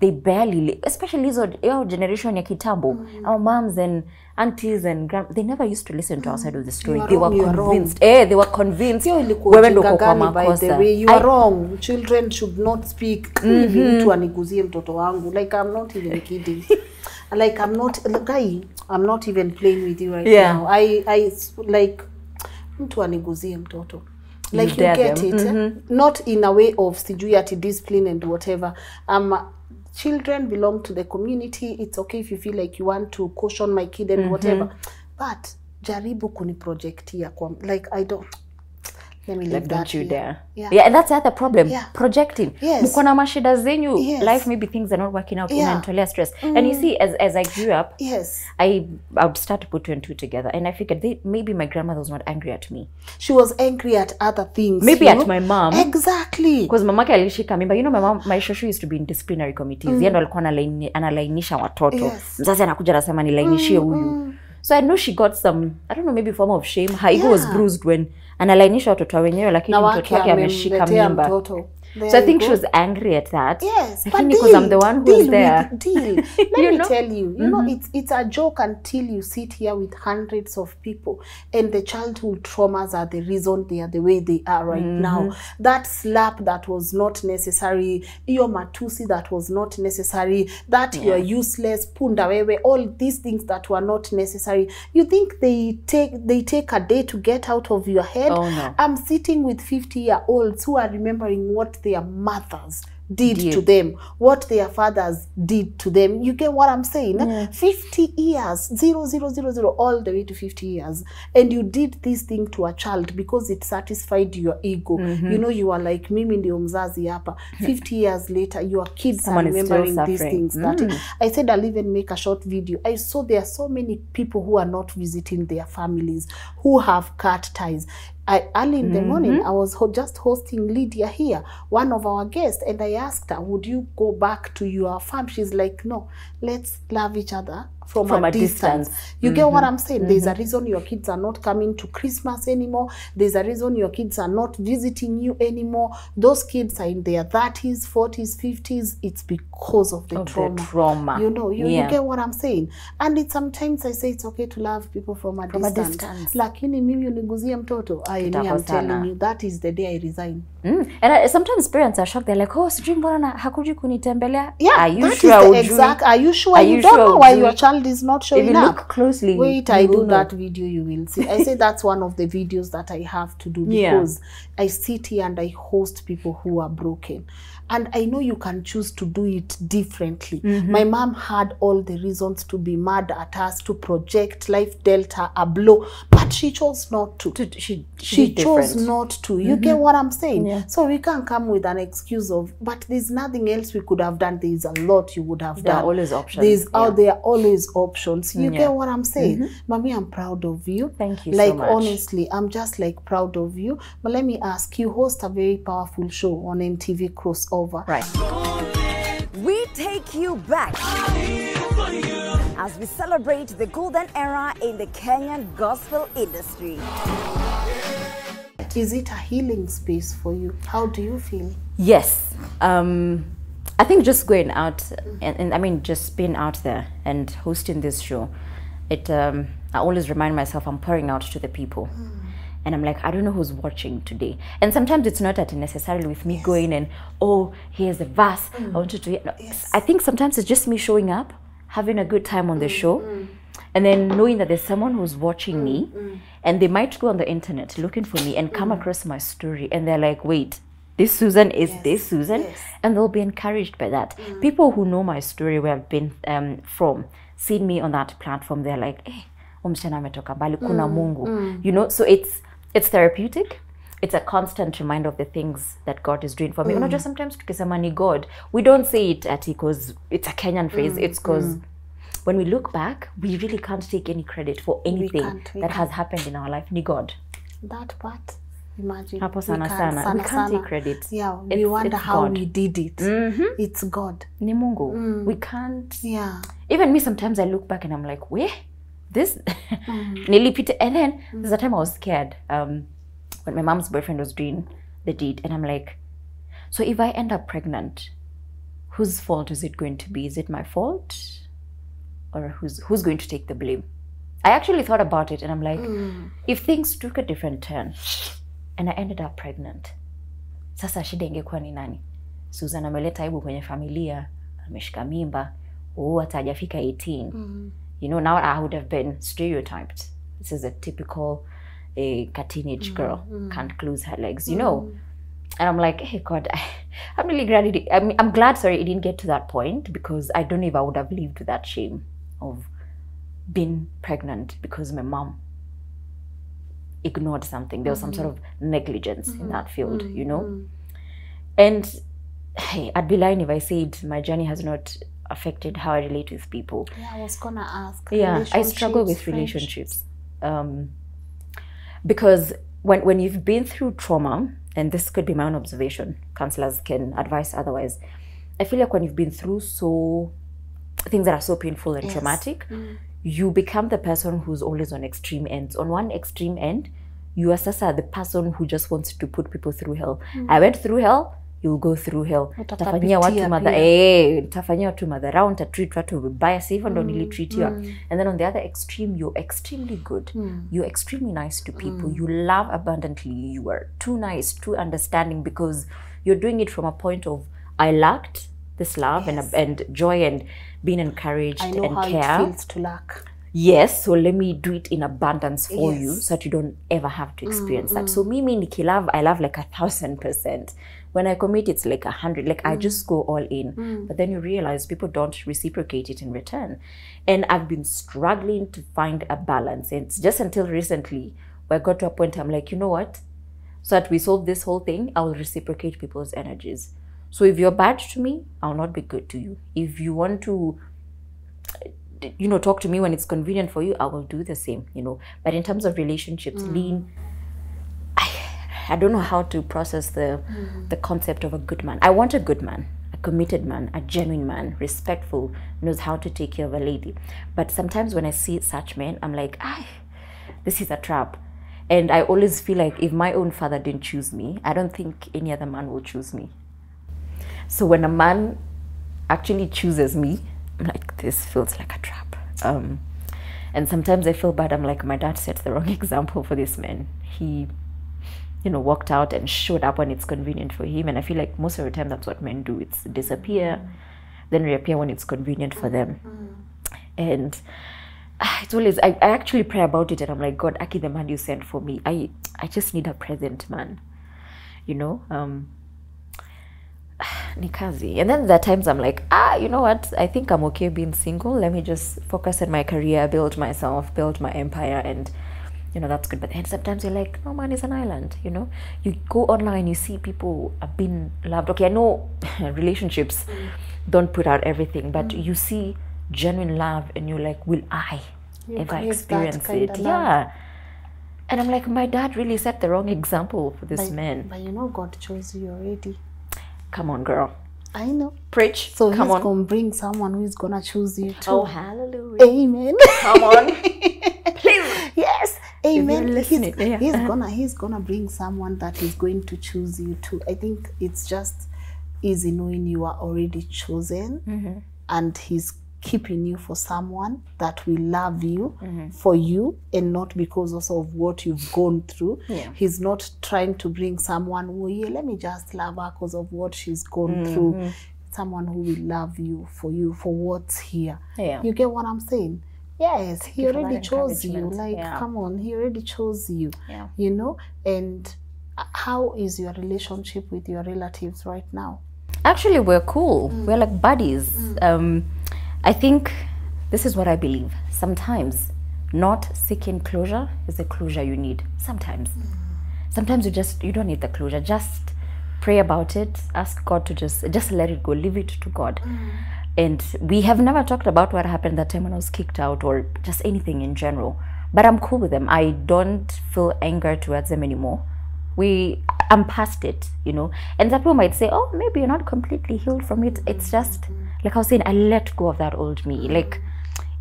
they barely especially hizo your generation ya kitambo mm. our moms and aunties and grand they never used to listen to our side of the story. They
wrong,
were
you wrong.
convinced. Eh they were convinced. Wewe ndo kwa makosa.
way. You
I-
are wrong. Children should not speak. Hivi mtu aniguzie mtoto wangu. Like i'm not even kidding. Like i'm not guy i'm not even playing with you right
Yeah.
now. I i like mtu aniguzie mtoto. Like you,
you
get
them.
it mm eh? not in a way of sijui ati discipline and whatever. Um children belong to the community it's okay if you feel like you want to caution my kid and mm -hmm. whatever but jaribu kuniprojectia kwa like i don't
like don't you dare
Yeah.
yeah and that's the other problem
Yeah.
projecting
Yes.
mko na mashida zenyu
Yes.
life maybe things are not working out
Yeah.
unanitolea stress and you see as, as i grew up
Yes.
I, I would start to put two and two together and i figured they, maybe my grandmother was not angry at me
She was angry at other things.
Maybe at
know?
my mom.
Exactly.
because mamake alishika mimba you know my mom my shoshu used to be in disciplinary committees mm. yendo alikuwa analainisha watoto
Yes.
mzazi anakuja anasema nilainishie huyu so i know she got some i don't know maybe form of shame her ego was bruised when analainisha watoto wenyewe lakini mtoto
wake
ameshika mimba.
There
so i think
go.
she was angry at that
Yes, but
because i'm the one who was
deal
there
With, deal. Let me
know?
tell you, you know, mm-hmm. it's it's a joke until you sit here with hundreds of people, and the childhood traumas are the reason they are the way they are right mm-hmm. now. That slap that was not necessary, your matusi that was not necessary, that you are useless, punda wewe, all these things that were not necessary. You think they take they take a day to get out of your head?
Oh, no.
I'm sitting with 50 year olds who are remembering what their mothers did, to them, what their fathers did to them. You get what I'm saying? 50 years, zero, zero, zero, zero, all the way to 50 years. And you did this thing to a child because it satisfied your ego. You know, you are like, mimi ndio mzazi hapa. 50 years later, your kids
Someone
are remembering these things. That I said I'll even make a short video. I saw there are so many people who are not visiting their families, who have cut ties. I, early in the mm-hmm. morning, I was ho- just hosting Lydia here, one of our guests, and I asked her, "Would you go back to your farm?" She's like, "No, let's love each other from,
From
a,
a
distance."
distance.
You get what I'm saying? There's a mm-hmm. reason your kids are not coming to Christmas anymore. There's a reason your kids are not visiting you anymore. Those kids are in their 30s, 40s, 50s. It's because of the
Of the
trauma.
trauma.
You know, you,
Yeah.
you get what I'm saying? And it sometimes I say it's okay to love people from a
From a
distance.
distance.
Lakini mimi uniguzie mtoto. I,
Tutakosana.
telling you, that is the day I resign.
Mm. And I, sometimes parents are shocked. They're like, oh, sijui mbona na- hakuji kunitembelea.
Yeah,
are you
that is
sure
the
ujui?
exact. Are you sure
Are
you, sure?
you
don't
sure
know why your child is not
If
showing
you
up?
closely,
Wait, I do
know.
that video, you will see. I say that's one of the videos that I have to do
Yeah.
because I sit here and I host people who are broken. And I know you can choose to do it differently. My mom had all the reasons to be mad at us, to project life dealt her a blow, but she chose not to.
To- she
She
did
chose
different.
not to. You mm-hmm. get what I'm saying?
Yeah.
So we can't come with an excuse of, but there's nothing else we could have done. There's a lot you would have
There are
done.
always options,
There's oh,
yeah.
out there always options. You mm,
Yeah.
get what I'm saying? Mm-hmm. Mommy, I'm proud of you.
Thank you so
Like
much.
honestly, I'm just like proud of you. But let me ask, you host a very powerful show on MTV crossover.
Right.
We take you back as we celebrate the golden era in the Kenyan gospel industry.
Is it a healing space for you? How do you feel?
Yes. Um, I think just going out and, and I mean just being out there and hosting this show, it um, I always remind myself I'm pouring out to the people. And I'm like, I don't know who's watching today. And sometimes it's not that necessarily with me going and, oh, here's a verse. I want you to hear. No, I think sometimes it's just me showing up, having a good time on the mm, show, mm. and then knowing that there's someone who's watching mm, me, and they might go on the internet looking for me and come across my story, and they're like, wait, this Susan is this Susan,
yes.
and they'll be encouraged by that. People who know my story, where I've been um, from, seen me on that platform, they're like, eh, hey, umsichana ametoka mbali, kuna Mungu, you know. So it's it's therapeutic. It's a constant reminder of the things that God is doing for me. Mm. Unajua sometimes tukisema ni God, we don't say it at because it's a Kenyan mm, phrase. It's because mm. when we look back, we really can't take any credit for anything
can't, we
that has happened in our life. Ni God.
That part, imagine.
Hapo
we
sana
can't-
sana. We can't take credit.
Yeah, we
It's-
wonder
it's
how
God.
we did it. Mm-hmm. It's God.
Ni Mungu. We can't
Yeah.
even me sometimes I look back and I'm like, where? this mm-hmm. nilipita and then there's a time I was scared um when my mom's boyfriend was doing the deed and I'm like so if I end up pregnant whose fault is it going to be? Is it my fault? Or who's who's going to take the blame? I actually thought about it and I'm like mm. if things took a different turn and I ended up pregnant sasa shida ingekuwa ni nani? Susan ameleta aibu kwenye familia ameshika mimba oh hata hajafika 18 you know now i would have been stereotyped. This is a typical a teenage mm. girl mm. can't close her legs you know? Mm. And i'm like hey god I, i'm really glad it, I mean, i'm glad sorry it didn't get to that point because i don't know if i would have lived with that shame of being pregnant because my mom ignored something. There was some sort of negligence in that mm-hmm. field you know? Mm-hmm. And hey i'd be lying if i said my journey has not affected how i relate with people.
Yeah, I was gonna ask.
yeah i struggle with
relationships,
relationships um, because when, when you've been through trauma and this could be my own observation counselors can advise otherwise i feel like when you've been through so things that are so painful and traumatic mm. you become the person who's always on extreme ends. On one extreme end you are sasa the person who just wants to put people through hell. Mm. I went through hell you'll go through hell. Tafanyia watu
Utapitia
madha
pia.
eh, tafanyia watu madharau ntatreat watu vibaya si hivyo ndo mm, nilitreatiwa mm. and then on the other extreme you're extremely good. Mm. You're extremely nice to people. You love abundantly. You are too nice too understanding because you're doing it from a point of i lacked this love and, and joy and being encouraged
I know
and
how
care.
it feels to lack.
yes so let me do it in abundance for you so that you don't ever have to experience that. So mimi nikilove i love like a thousand percent when i commit it's like a hundred like i just mm. go all in. Mm. But then you realize people don't reciprocate it in return. And i've been struggling to find a balance. And it's just until recently where i got to a point i'm like you know what? So that we solve this whole thing i will reciprocate people's energies. So if you're bad to me i'll not be good to you. If you want to you know talk to me when it's convenient for you i will do the same you know. But in terms of relationships Lynn I, I don't know how to process the the concept of a good man i want a good man a committed man a genuine man respectful knows how to take care of a lady but sometimes when i see such men i'm like ah this is a trap and i always feel like if my own father didn't choose me i don't think any other man will choose me so when a man actually chooses me, I'm like, this feels like a trap. Um, and sometimes I feel bad. I'm like, my dad set the wrong example for this man. He, you know, walked out and showed up when it's convenient for him. And I feel like most of the time that's what men do. It's disappear, then reappear when it's convenient for them. And ah, it's always I, I actually pray about it and I'm like, God, Aki the man you sent for me. I I just need a present man. You know? Um ni kazi and then there are times i'm like ah you know what i think i'm okay being single let me just focus on my career build myself build my empire and you know that's good but then sometimes you're like no man is an island you know you go online you see people are being loved okay i know relationships don't put out everything but mm. you see genuine love and you're like will i ever experience it yeah and i'm like my dad really set the wrong example for this
But,
man
but you know God chose you already.
come on girl
I know.
preach
So
come
he's
on
gonna bring someone who is gonna choose you oh, too.
Oh, hallelujah.
Amen.
Come on.
Amen. he's,
yeah.
he's gonna he's gonna bring someone that is going to choose you too. I think it's just easy knowing you are already chosen
Mm-hmm.
and he's keeping you for someone that will love you
Mm-hmm.
for you and not because also of what you've gone through.
Yeah.
He's not trying to bring someone who yeah, let me just love her because of what she's gone
Mm-hmm.
through. Someone who will love you for you for what's here.
Yeah.
You get what I'm saying? Yes, he already chose you. Like,
Yeah.
come on, he already chose you.
Yeah.
You know? And uh, how is your relationship with your relatives right now?
Actually, we're cool. We're like buddies. Um, I think this is what I believe. Sometimes not seeking closure is the closure you need. Sometimes. Sometimes you just you don't need the closure. Just pray about it. Ask God to just just let it go. Leave it to God. And we have never talked about what happened that time when I was kicked out or just anything in general. But I'm cool with them. I don't feel anger towards them anymore. We I'm past it, you know. And some people might say, Oh, maybe you're not completely healed from it. It's just like I was saying, I let go of that old me. Like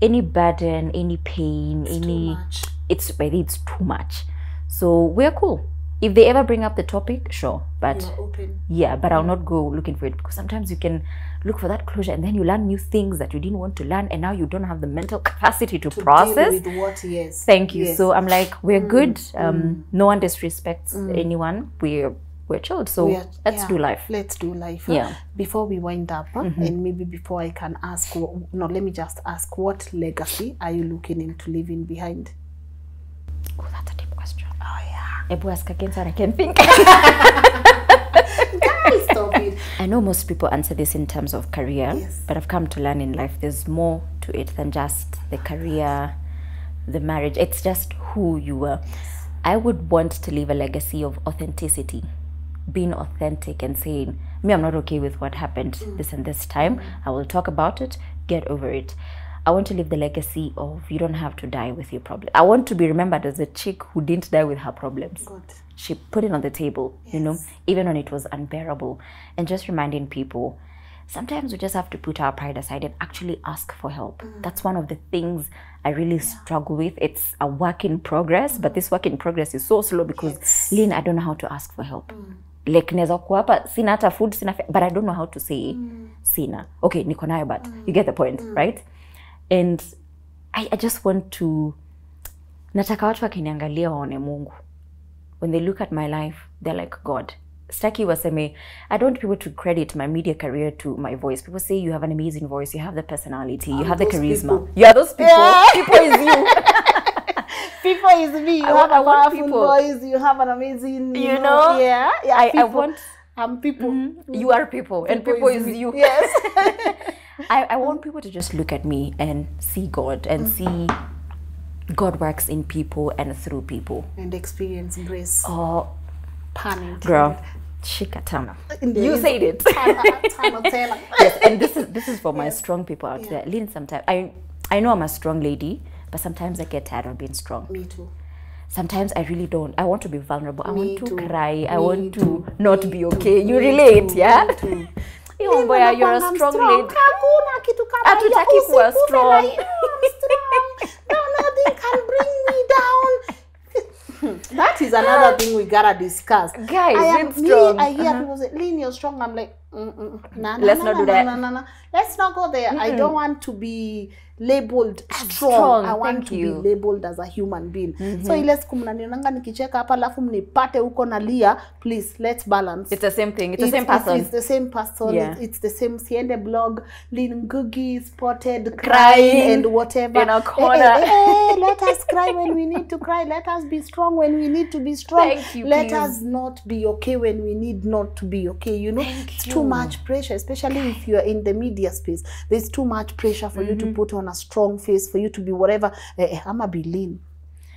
any burden, any pain, any it's maybe it's too much. So we're cool. If they ever bring up the topic, sure. But
open.
yeah, but I'll not go looking for it because sometimes you can look for that closure and then you learn new things that you didn't want to learn and now you don't have the mental capacity to,
To
process.
with what? Yes.
Thank you.
Yes.
So I'm like, we're mm, good. Mm. Um, no one disrespects mm. anyone. We're we're chilled. So
We are-
let's
yeah,
do life.
Let's do life. huh?
Yeah.
Before we wind up, huh, mm-hmm. and maybe before I can ask, no, let me just ask, what legacy are you looking into leaving behind?
Oh, that's a deep question.
Oh yeah.
Ebu ask again so I can think.
Guys, stop it.
I know most people answer this in terms of career,
Yes.
but I've come to learn in life there's more to it than just the career, the marriage. It's just who you were. I would want to leave a legacy of authenticity, being authentic and saying, Me, I'm not okay with what happened mm. this and this time. I will talk about it, get over it. I want to leave the legacy of you don't have to die with your problem. I want to be remembered as a chick who didn't die with her problems
Good.
She put it on the table, you know, even when it was unbearable. And just reminding people sometimes we just have to put our pride aside and actually ask for help. Mm. That's one of the things I really struggle with. It's a work in progress, but mm. this work in progress is so slow because Lynn, I don't know how to ask for help. Mm. Like naweza kuwa hapa sina hata food sina but I don't know how to say sina. Okay, niko nayo but you get the point, right? And I, I just want to nataka watu wakiniangalia waone Mungu when they look at my life, they're like, God. Staki waseme, I don't want people to credit my media career to my voice. People say you have an amazing voice, you have the personality, you ah, have the charisma.
people.
You are those people.
Yeah.
People is you.
People is me. You
I
have
want- I
a powerful
people.
voice. You have an amazing. You,
You
know,
know?
Yeah. Yeah.
I, I
people.
want
I'm people. Mm-hmm. Mm-hmm.
you are people, and people is
me.
you.
Yes.
I, I want people to just look at me and see God and mm. see God works in people and through people.
and experience grace.
Oh,
Panning.
girl, shika tama.
In the-
You said it. Yes, and this is this is for my strong people out there. Lynn, sometimes I I know I'm a strong lady, but sometimes I get tired of being strong.
Me too.
Sometimes I really don't. I want to be vulnerable. I
Me
want to
too.
cry. I
Me
want to
too.
not
Me
be
too.
okay. You
Me
relate,
too.
yeah?
Me
mambo ya you're a strong
lead
lady.
Hakuna kitu kama hiyo.
Hatutaki kuwa strong.
hiyo. Strong. No, nothing can bring me down. That is another thing we gotta discuss.
Guys,
I am
it's
me.
strong.
I hear people say, "Lynn, you're strong." I'm like, mm, mm, nah, nah,
Let's
nah,
not
nah,
do
nah,
that.
nah, nah, nah. Let's not go there. I don't want to be labeled strong.
strong,
I want
thank
to
you.
be labeled as a human being. mm -hmm. So ile siku mnanionanga nikicheka hapa alafu mnipate huko nalia, please let's balance.
It's the same thing. It's
it's
the
same
person.
It's, the same person.
Yeah.
It's, it's the same Siende blog, Lin Ngugi spotted
Crying
crying and whatever.
in a
Eh,
corner.
hey, hey, hey, let us cry when we need to cry. Let us be strong when we need to be strong.
Thank you,
let
please.
us not be okay when we need not to be okay. You know,
Thank
it's
you.
too much pressure, especially if you are in the media space. There's too much pressure for you
Mm-hmm.
you to put on a strong face, for you to be whatever. Eh, eh, I'm a believe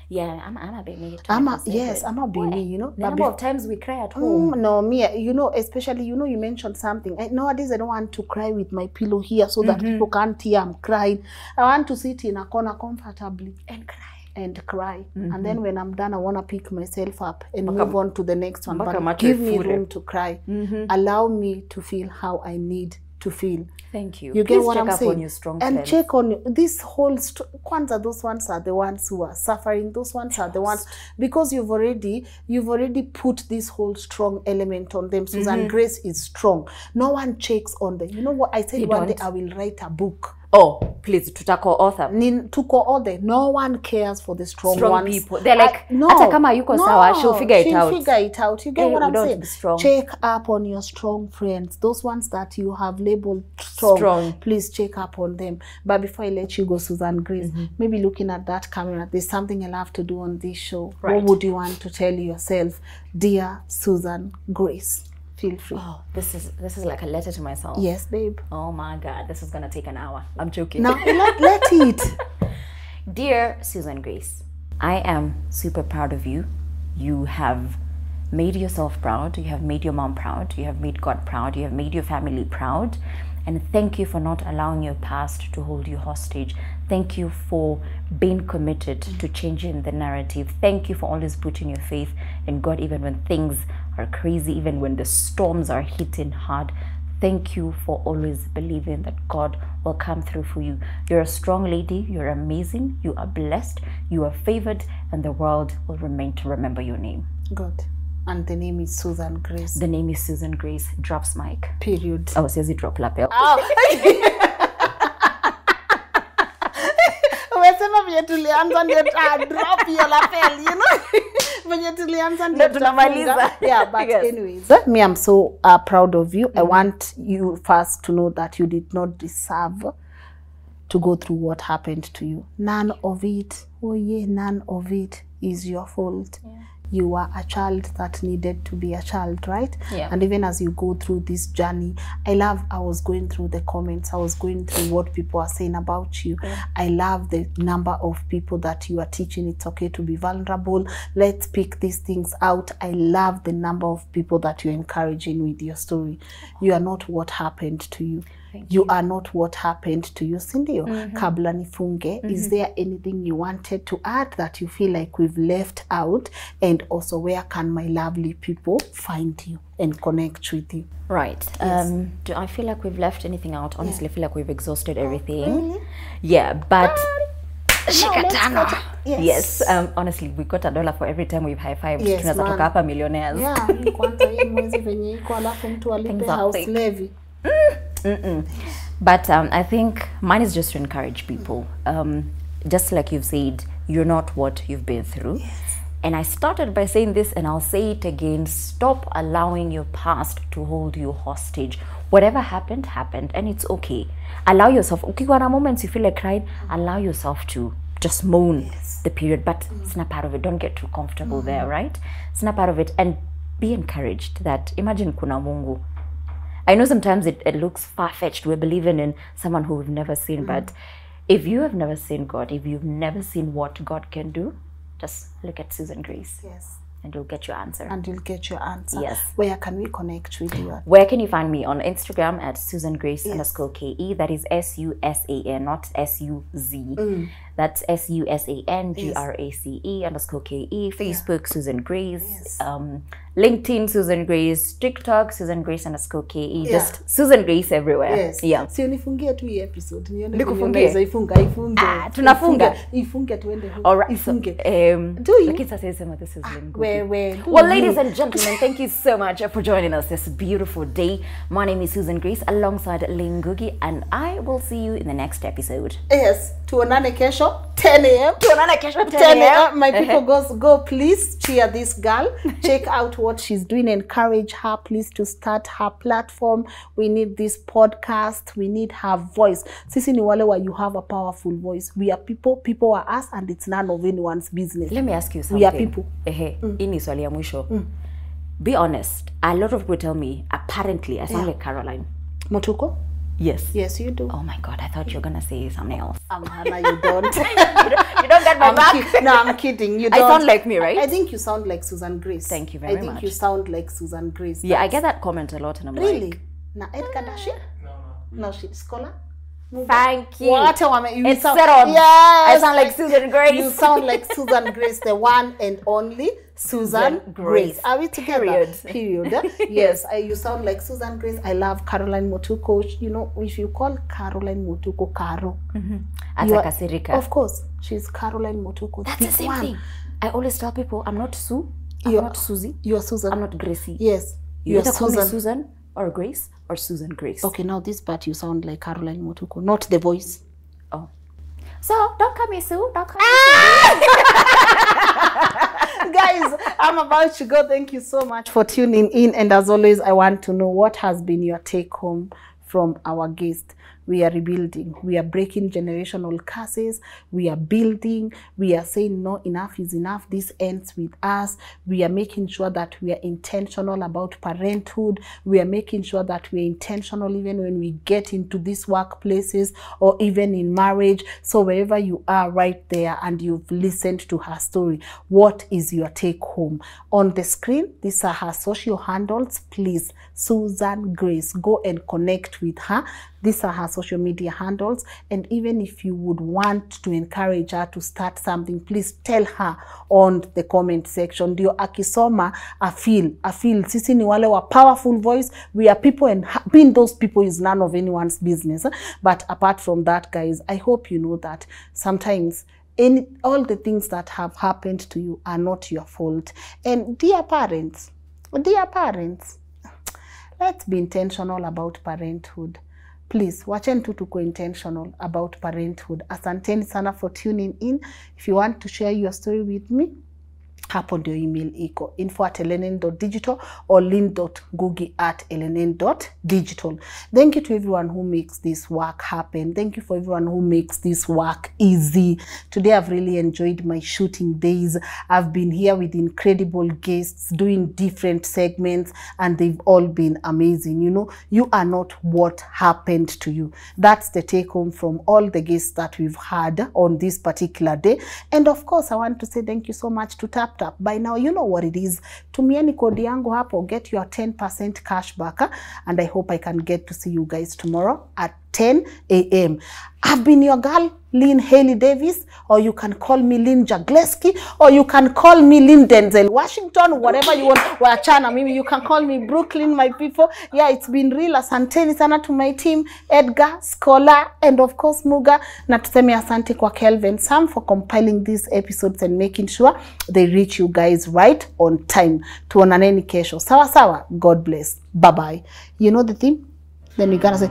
yeah, I'm, I'm a bit me.
I'm a, yes, I'm a be me, you know.
The number of times we cry at home.
Mm, no, me, you know, especially, you know, you mentioned something. I, nowadays, I don't want to cry with my pillow here so that people can't hear I'm crying. I want to sit in a corner comfortably
And cry.
and cry. mm -hmm. And then when I'm done, I want to pick myself up and
Baka,
move on to the next one. But give me room to cry. mm -hmm. Allow me to feel how I need to feel.
Thank you.
You get
Please
what
check
I'm
up
saying?
on your strong
and
friends.
check on this whole st- kwanza those ones are the ones who are suffering those ones are the ones because you've already you've already put this whole strong element on them susan
Mm-hmm.
grace is strong no one checks on them you know what i said
You
one day
don't.
i will write a book
Oh, please, tutako author.
Nin, tuko othe no one cares for the strong,
Strong
ones
people. They're like,
I- no,
hata kama yuko no, sawa, she'll figure it
she'll
out.
figure it out you get
hey,
what i'm saying
strong.
check up on your strong friends those ones that you have labeled strong,
Strong.
please check up on them but before i let you go susan grace
Mm-hmm.
maybe looking at that camera there's something i'll have to do on this show
Right.
what would you want to tell yourself dear susan grace free
Oh, this is this is like a letter to myself.
yes babe
Oh my God, this is gonna take an hour. I'm joking.
now let, let it
Dear Susan Grace, I am super proud of you. You have made yourself proud. You have made your mom proud. You have made God proud. You have made your family proud. And thank you for not allowing your past to hold you hostage. Thank you for being committed to changing the narrative. Thank you for always putting your faith in God, even when things are crazy, even when the storms are hitting hard. Thank you for always believing that God will come through for you. You're a strong lady. You're amazing. You are blessed. You are favored, and the world will remain to remember your name.
Good. And the name is Susan Grace.
The name is Susan Grace. Drops mic.
Period.
Oh, says it drop lapel. Ah!
umesema venye tulianza ndio ta- ah, drop hiyo lapel you know? Venye tulianza ndio
tunamaliza.
yeah but
Yes.
anyways eh, me i'm so uh, proud of you. I mm-hmm. want you first to know that you did not deserve to go through what happened to you. None of it. Oh yeah none of it is your fault you were a child that needed to be a child right?
Yeah.
and even as you go through this journey i love i was going through the comments i was going through what people are saying about you. I love the number of people that you are teaching it's okay to be vulnerable. Let's pick these things out. I love the number of people that you're encouraging with your story. You are not what happened to you you are not what happened to you sindio kabla nifunge is there anything you wanted to add that you feel like we've left out and also where can my lovely people find you and connect with you
Right. yes. Um, do I feel like we've left anything out? Honestly, yeah. I feel like we've exhausted everything. Yeah, but Shikatano.
Yes.
Yes. Um, honestly, we got a dollar for every time we've high fived.
Yes,
Tunaweza toka hapa millionaires.
yeah kwanza hii mwezi venye iko alafu mtu alipe
house levy
house
thick.
levy
But um, I think mine is just to encourage people. Um, just like you've said, you're not what you've been through. And I started by saying this, and I'll say it again stop allowing your past to hold you hostage. Whatever happened, happened, and it's okay. Allow yourself, okay, when moments you feel like crying, allow yourself to just moan the period, but it's not part of it. Don't get too comfortable there, right? It's not part of it. And be encouraged that imagine kuna Mungu. I know sometimes it, it looks far fetched. We're believing in someone who we've never seen, hmm. but if you have never seen God, if you've never seen what God can do, just look at Susan Grace
yes
and you'll get your answer.
and you'll get your answer
Yes.
where can we connect with you?
Where can you find me? On Instagram at Susan Grace underscore KE. That is S U S A N, not S U Z. Mm. That's S U S A N G R A C E underscore K E. Facebook, Susan Grace. Um, LinkedIn, Susan Grace. TikTok, Susan Grace underscore K E. Just Susan Grace everywhere.
yes
Yeah.
si unifungie tu hii episode nione
Nikufungie?
unaweza ifunga ifunge
Ah, tunafunga.
Ifunge, tuende huko.
All right. So,
ifunge
um,
Do you?
lakini sasa sema this is Ngugi.
wewe do
Well, ladies and gentlemen, thank you so much for joining us this beautiful day. My name is Susan Grace alongside Lynn Ngugi, and I will see you in the next episode.
yes tuonane kesho 10 a.m
Tuonane kesho
10 a.m. My people, goes go please cheer this girl. Check out what she's doing. Encourage her, please, to start her platform. We need this podcast. We need her voice. Sisi ni wale wa you have a powerful voice. We are people, people are us, and it's none of anyone's business.
Let me ask you something.
We are people.
Ehe, hii ni swali ya mwisho. Be honest. A lot of people tell me, apparently, I sound like Caroline.
Motuko?
Yes.
Yes, you do.
Oh my God, I thought you were going to say something else.
Um, Hannah, you don't.
you don't get my
I'm
back.
kid- no, I'm kidding. You don't.
sound like me, right?
I think you sound like Susan Grace.
Thank you very much.
I think
much.
you sound like Susan Grace.
yeah, I get that comment a lot, and I'm
Really?
like,
Na Ed Kardashian? No, no. No, she's scholar.
Thank you.
Wote oh, wame, you
It's
sound,
settled.
Yes,
I sound like Susan Grace.
You sound like Susan Grace, the one and only Susan Grace.
Grace.
Are we together?
Period.
Period. Eh? yes, I, you sound like Susan Grace. I love Caroline Mutoko. You know, if you call Caroline Mutoko Caro, mm-hmm. you are- of course, she's Caroline Mutoko.
That's the same
one.
thing. I always tell people I'm not Sue, I'm
You're-
not Susie,
You are Susan.
I'm not Gracie.
yes,
You
you are
either call me
Susan.
Susan or Grace or Susan Grace.
Okay, now this part you sound like Caroline Mutoko, not the voice.
Oh. So don't call me Sue, don't call me
guys i'm about to go thank you so much for tuning in and as always i want to know what has been your take home from our guest we are rebuilding. We are breaking generational curses. We are building. We are saying no enough is enough. This ends with us. We are making sure that we are intentional about parenthood. We are making sure that we are intentional even when we get into these workplaces or even in marriage. So wherever you are right there and you've listened to her story what is your take home? On the screen these are her social handles. Please susan grace go and connect with her these are her social media handles. And even if you would want to encourage her to start something please tell her on the comment section. Ndio akisoma afeel afeel sisi ni wale wa powerful voice. We are people and being those people is none of anyone's business. But apart from that guys i hope you know that sometimes any all the things that have happened to you are not your fault. And dear parents dear parents let's be intentional about parenthood please wacheni tu tuko intentional about parenthood. Asanteni sana for tuning in. If you want to share your story with me hapo ndio email iko info at lnn.digital or lin.gugi at thank you to everyone who makes this work happen. Thank you for everyone who makes this work easy. Today i've really enjoyed my shooting days. I've been here with incredible guests doing different segments and they've all been amazing. You know you are not what happened to you. That's the take home from all the guests that we've had on this particular day. And of course i want to say thank you so much to tap tap by now you know what it is. Tumieni kodi yangu hapo. Get your 10% cashback and i hope i can get to see you guys tomorrow at 10 a.m. I've been your girl, Lynn Haley Davis, or you can call me Lynn Jagleski, or you can call me Lynn Denzel Washington, whatever you want. Wachana mimi, you can call me Brooklyn, my people. Yeah, it's been real. Asanteni sana to my team, Edgar, Scholar, and of course Muga. Na tuseme asante kwa Kelvin Sam for compiling these episodes and making sure they reach you guys right on time. Tuonaneni kesho. Sawa sawa. God bless. Bye bye. You know the theme? Then we gotta say,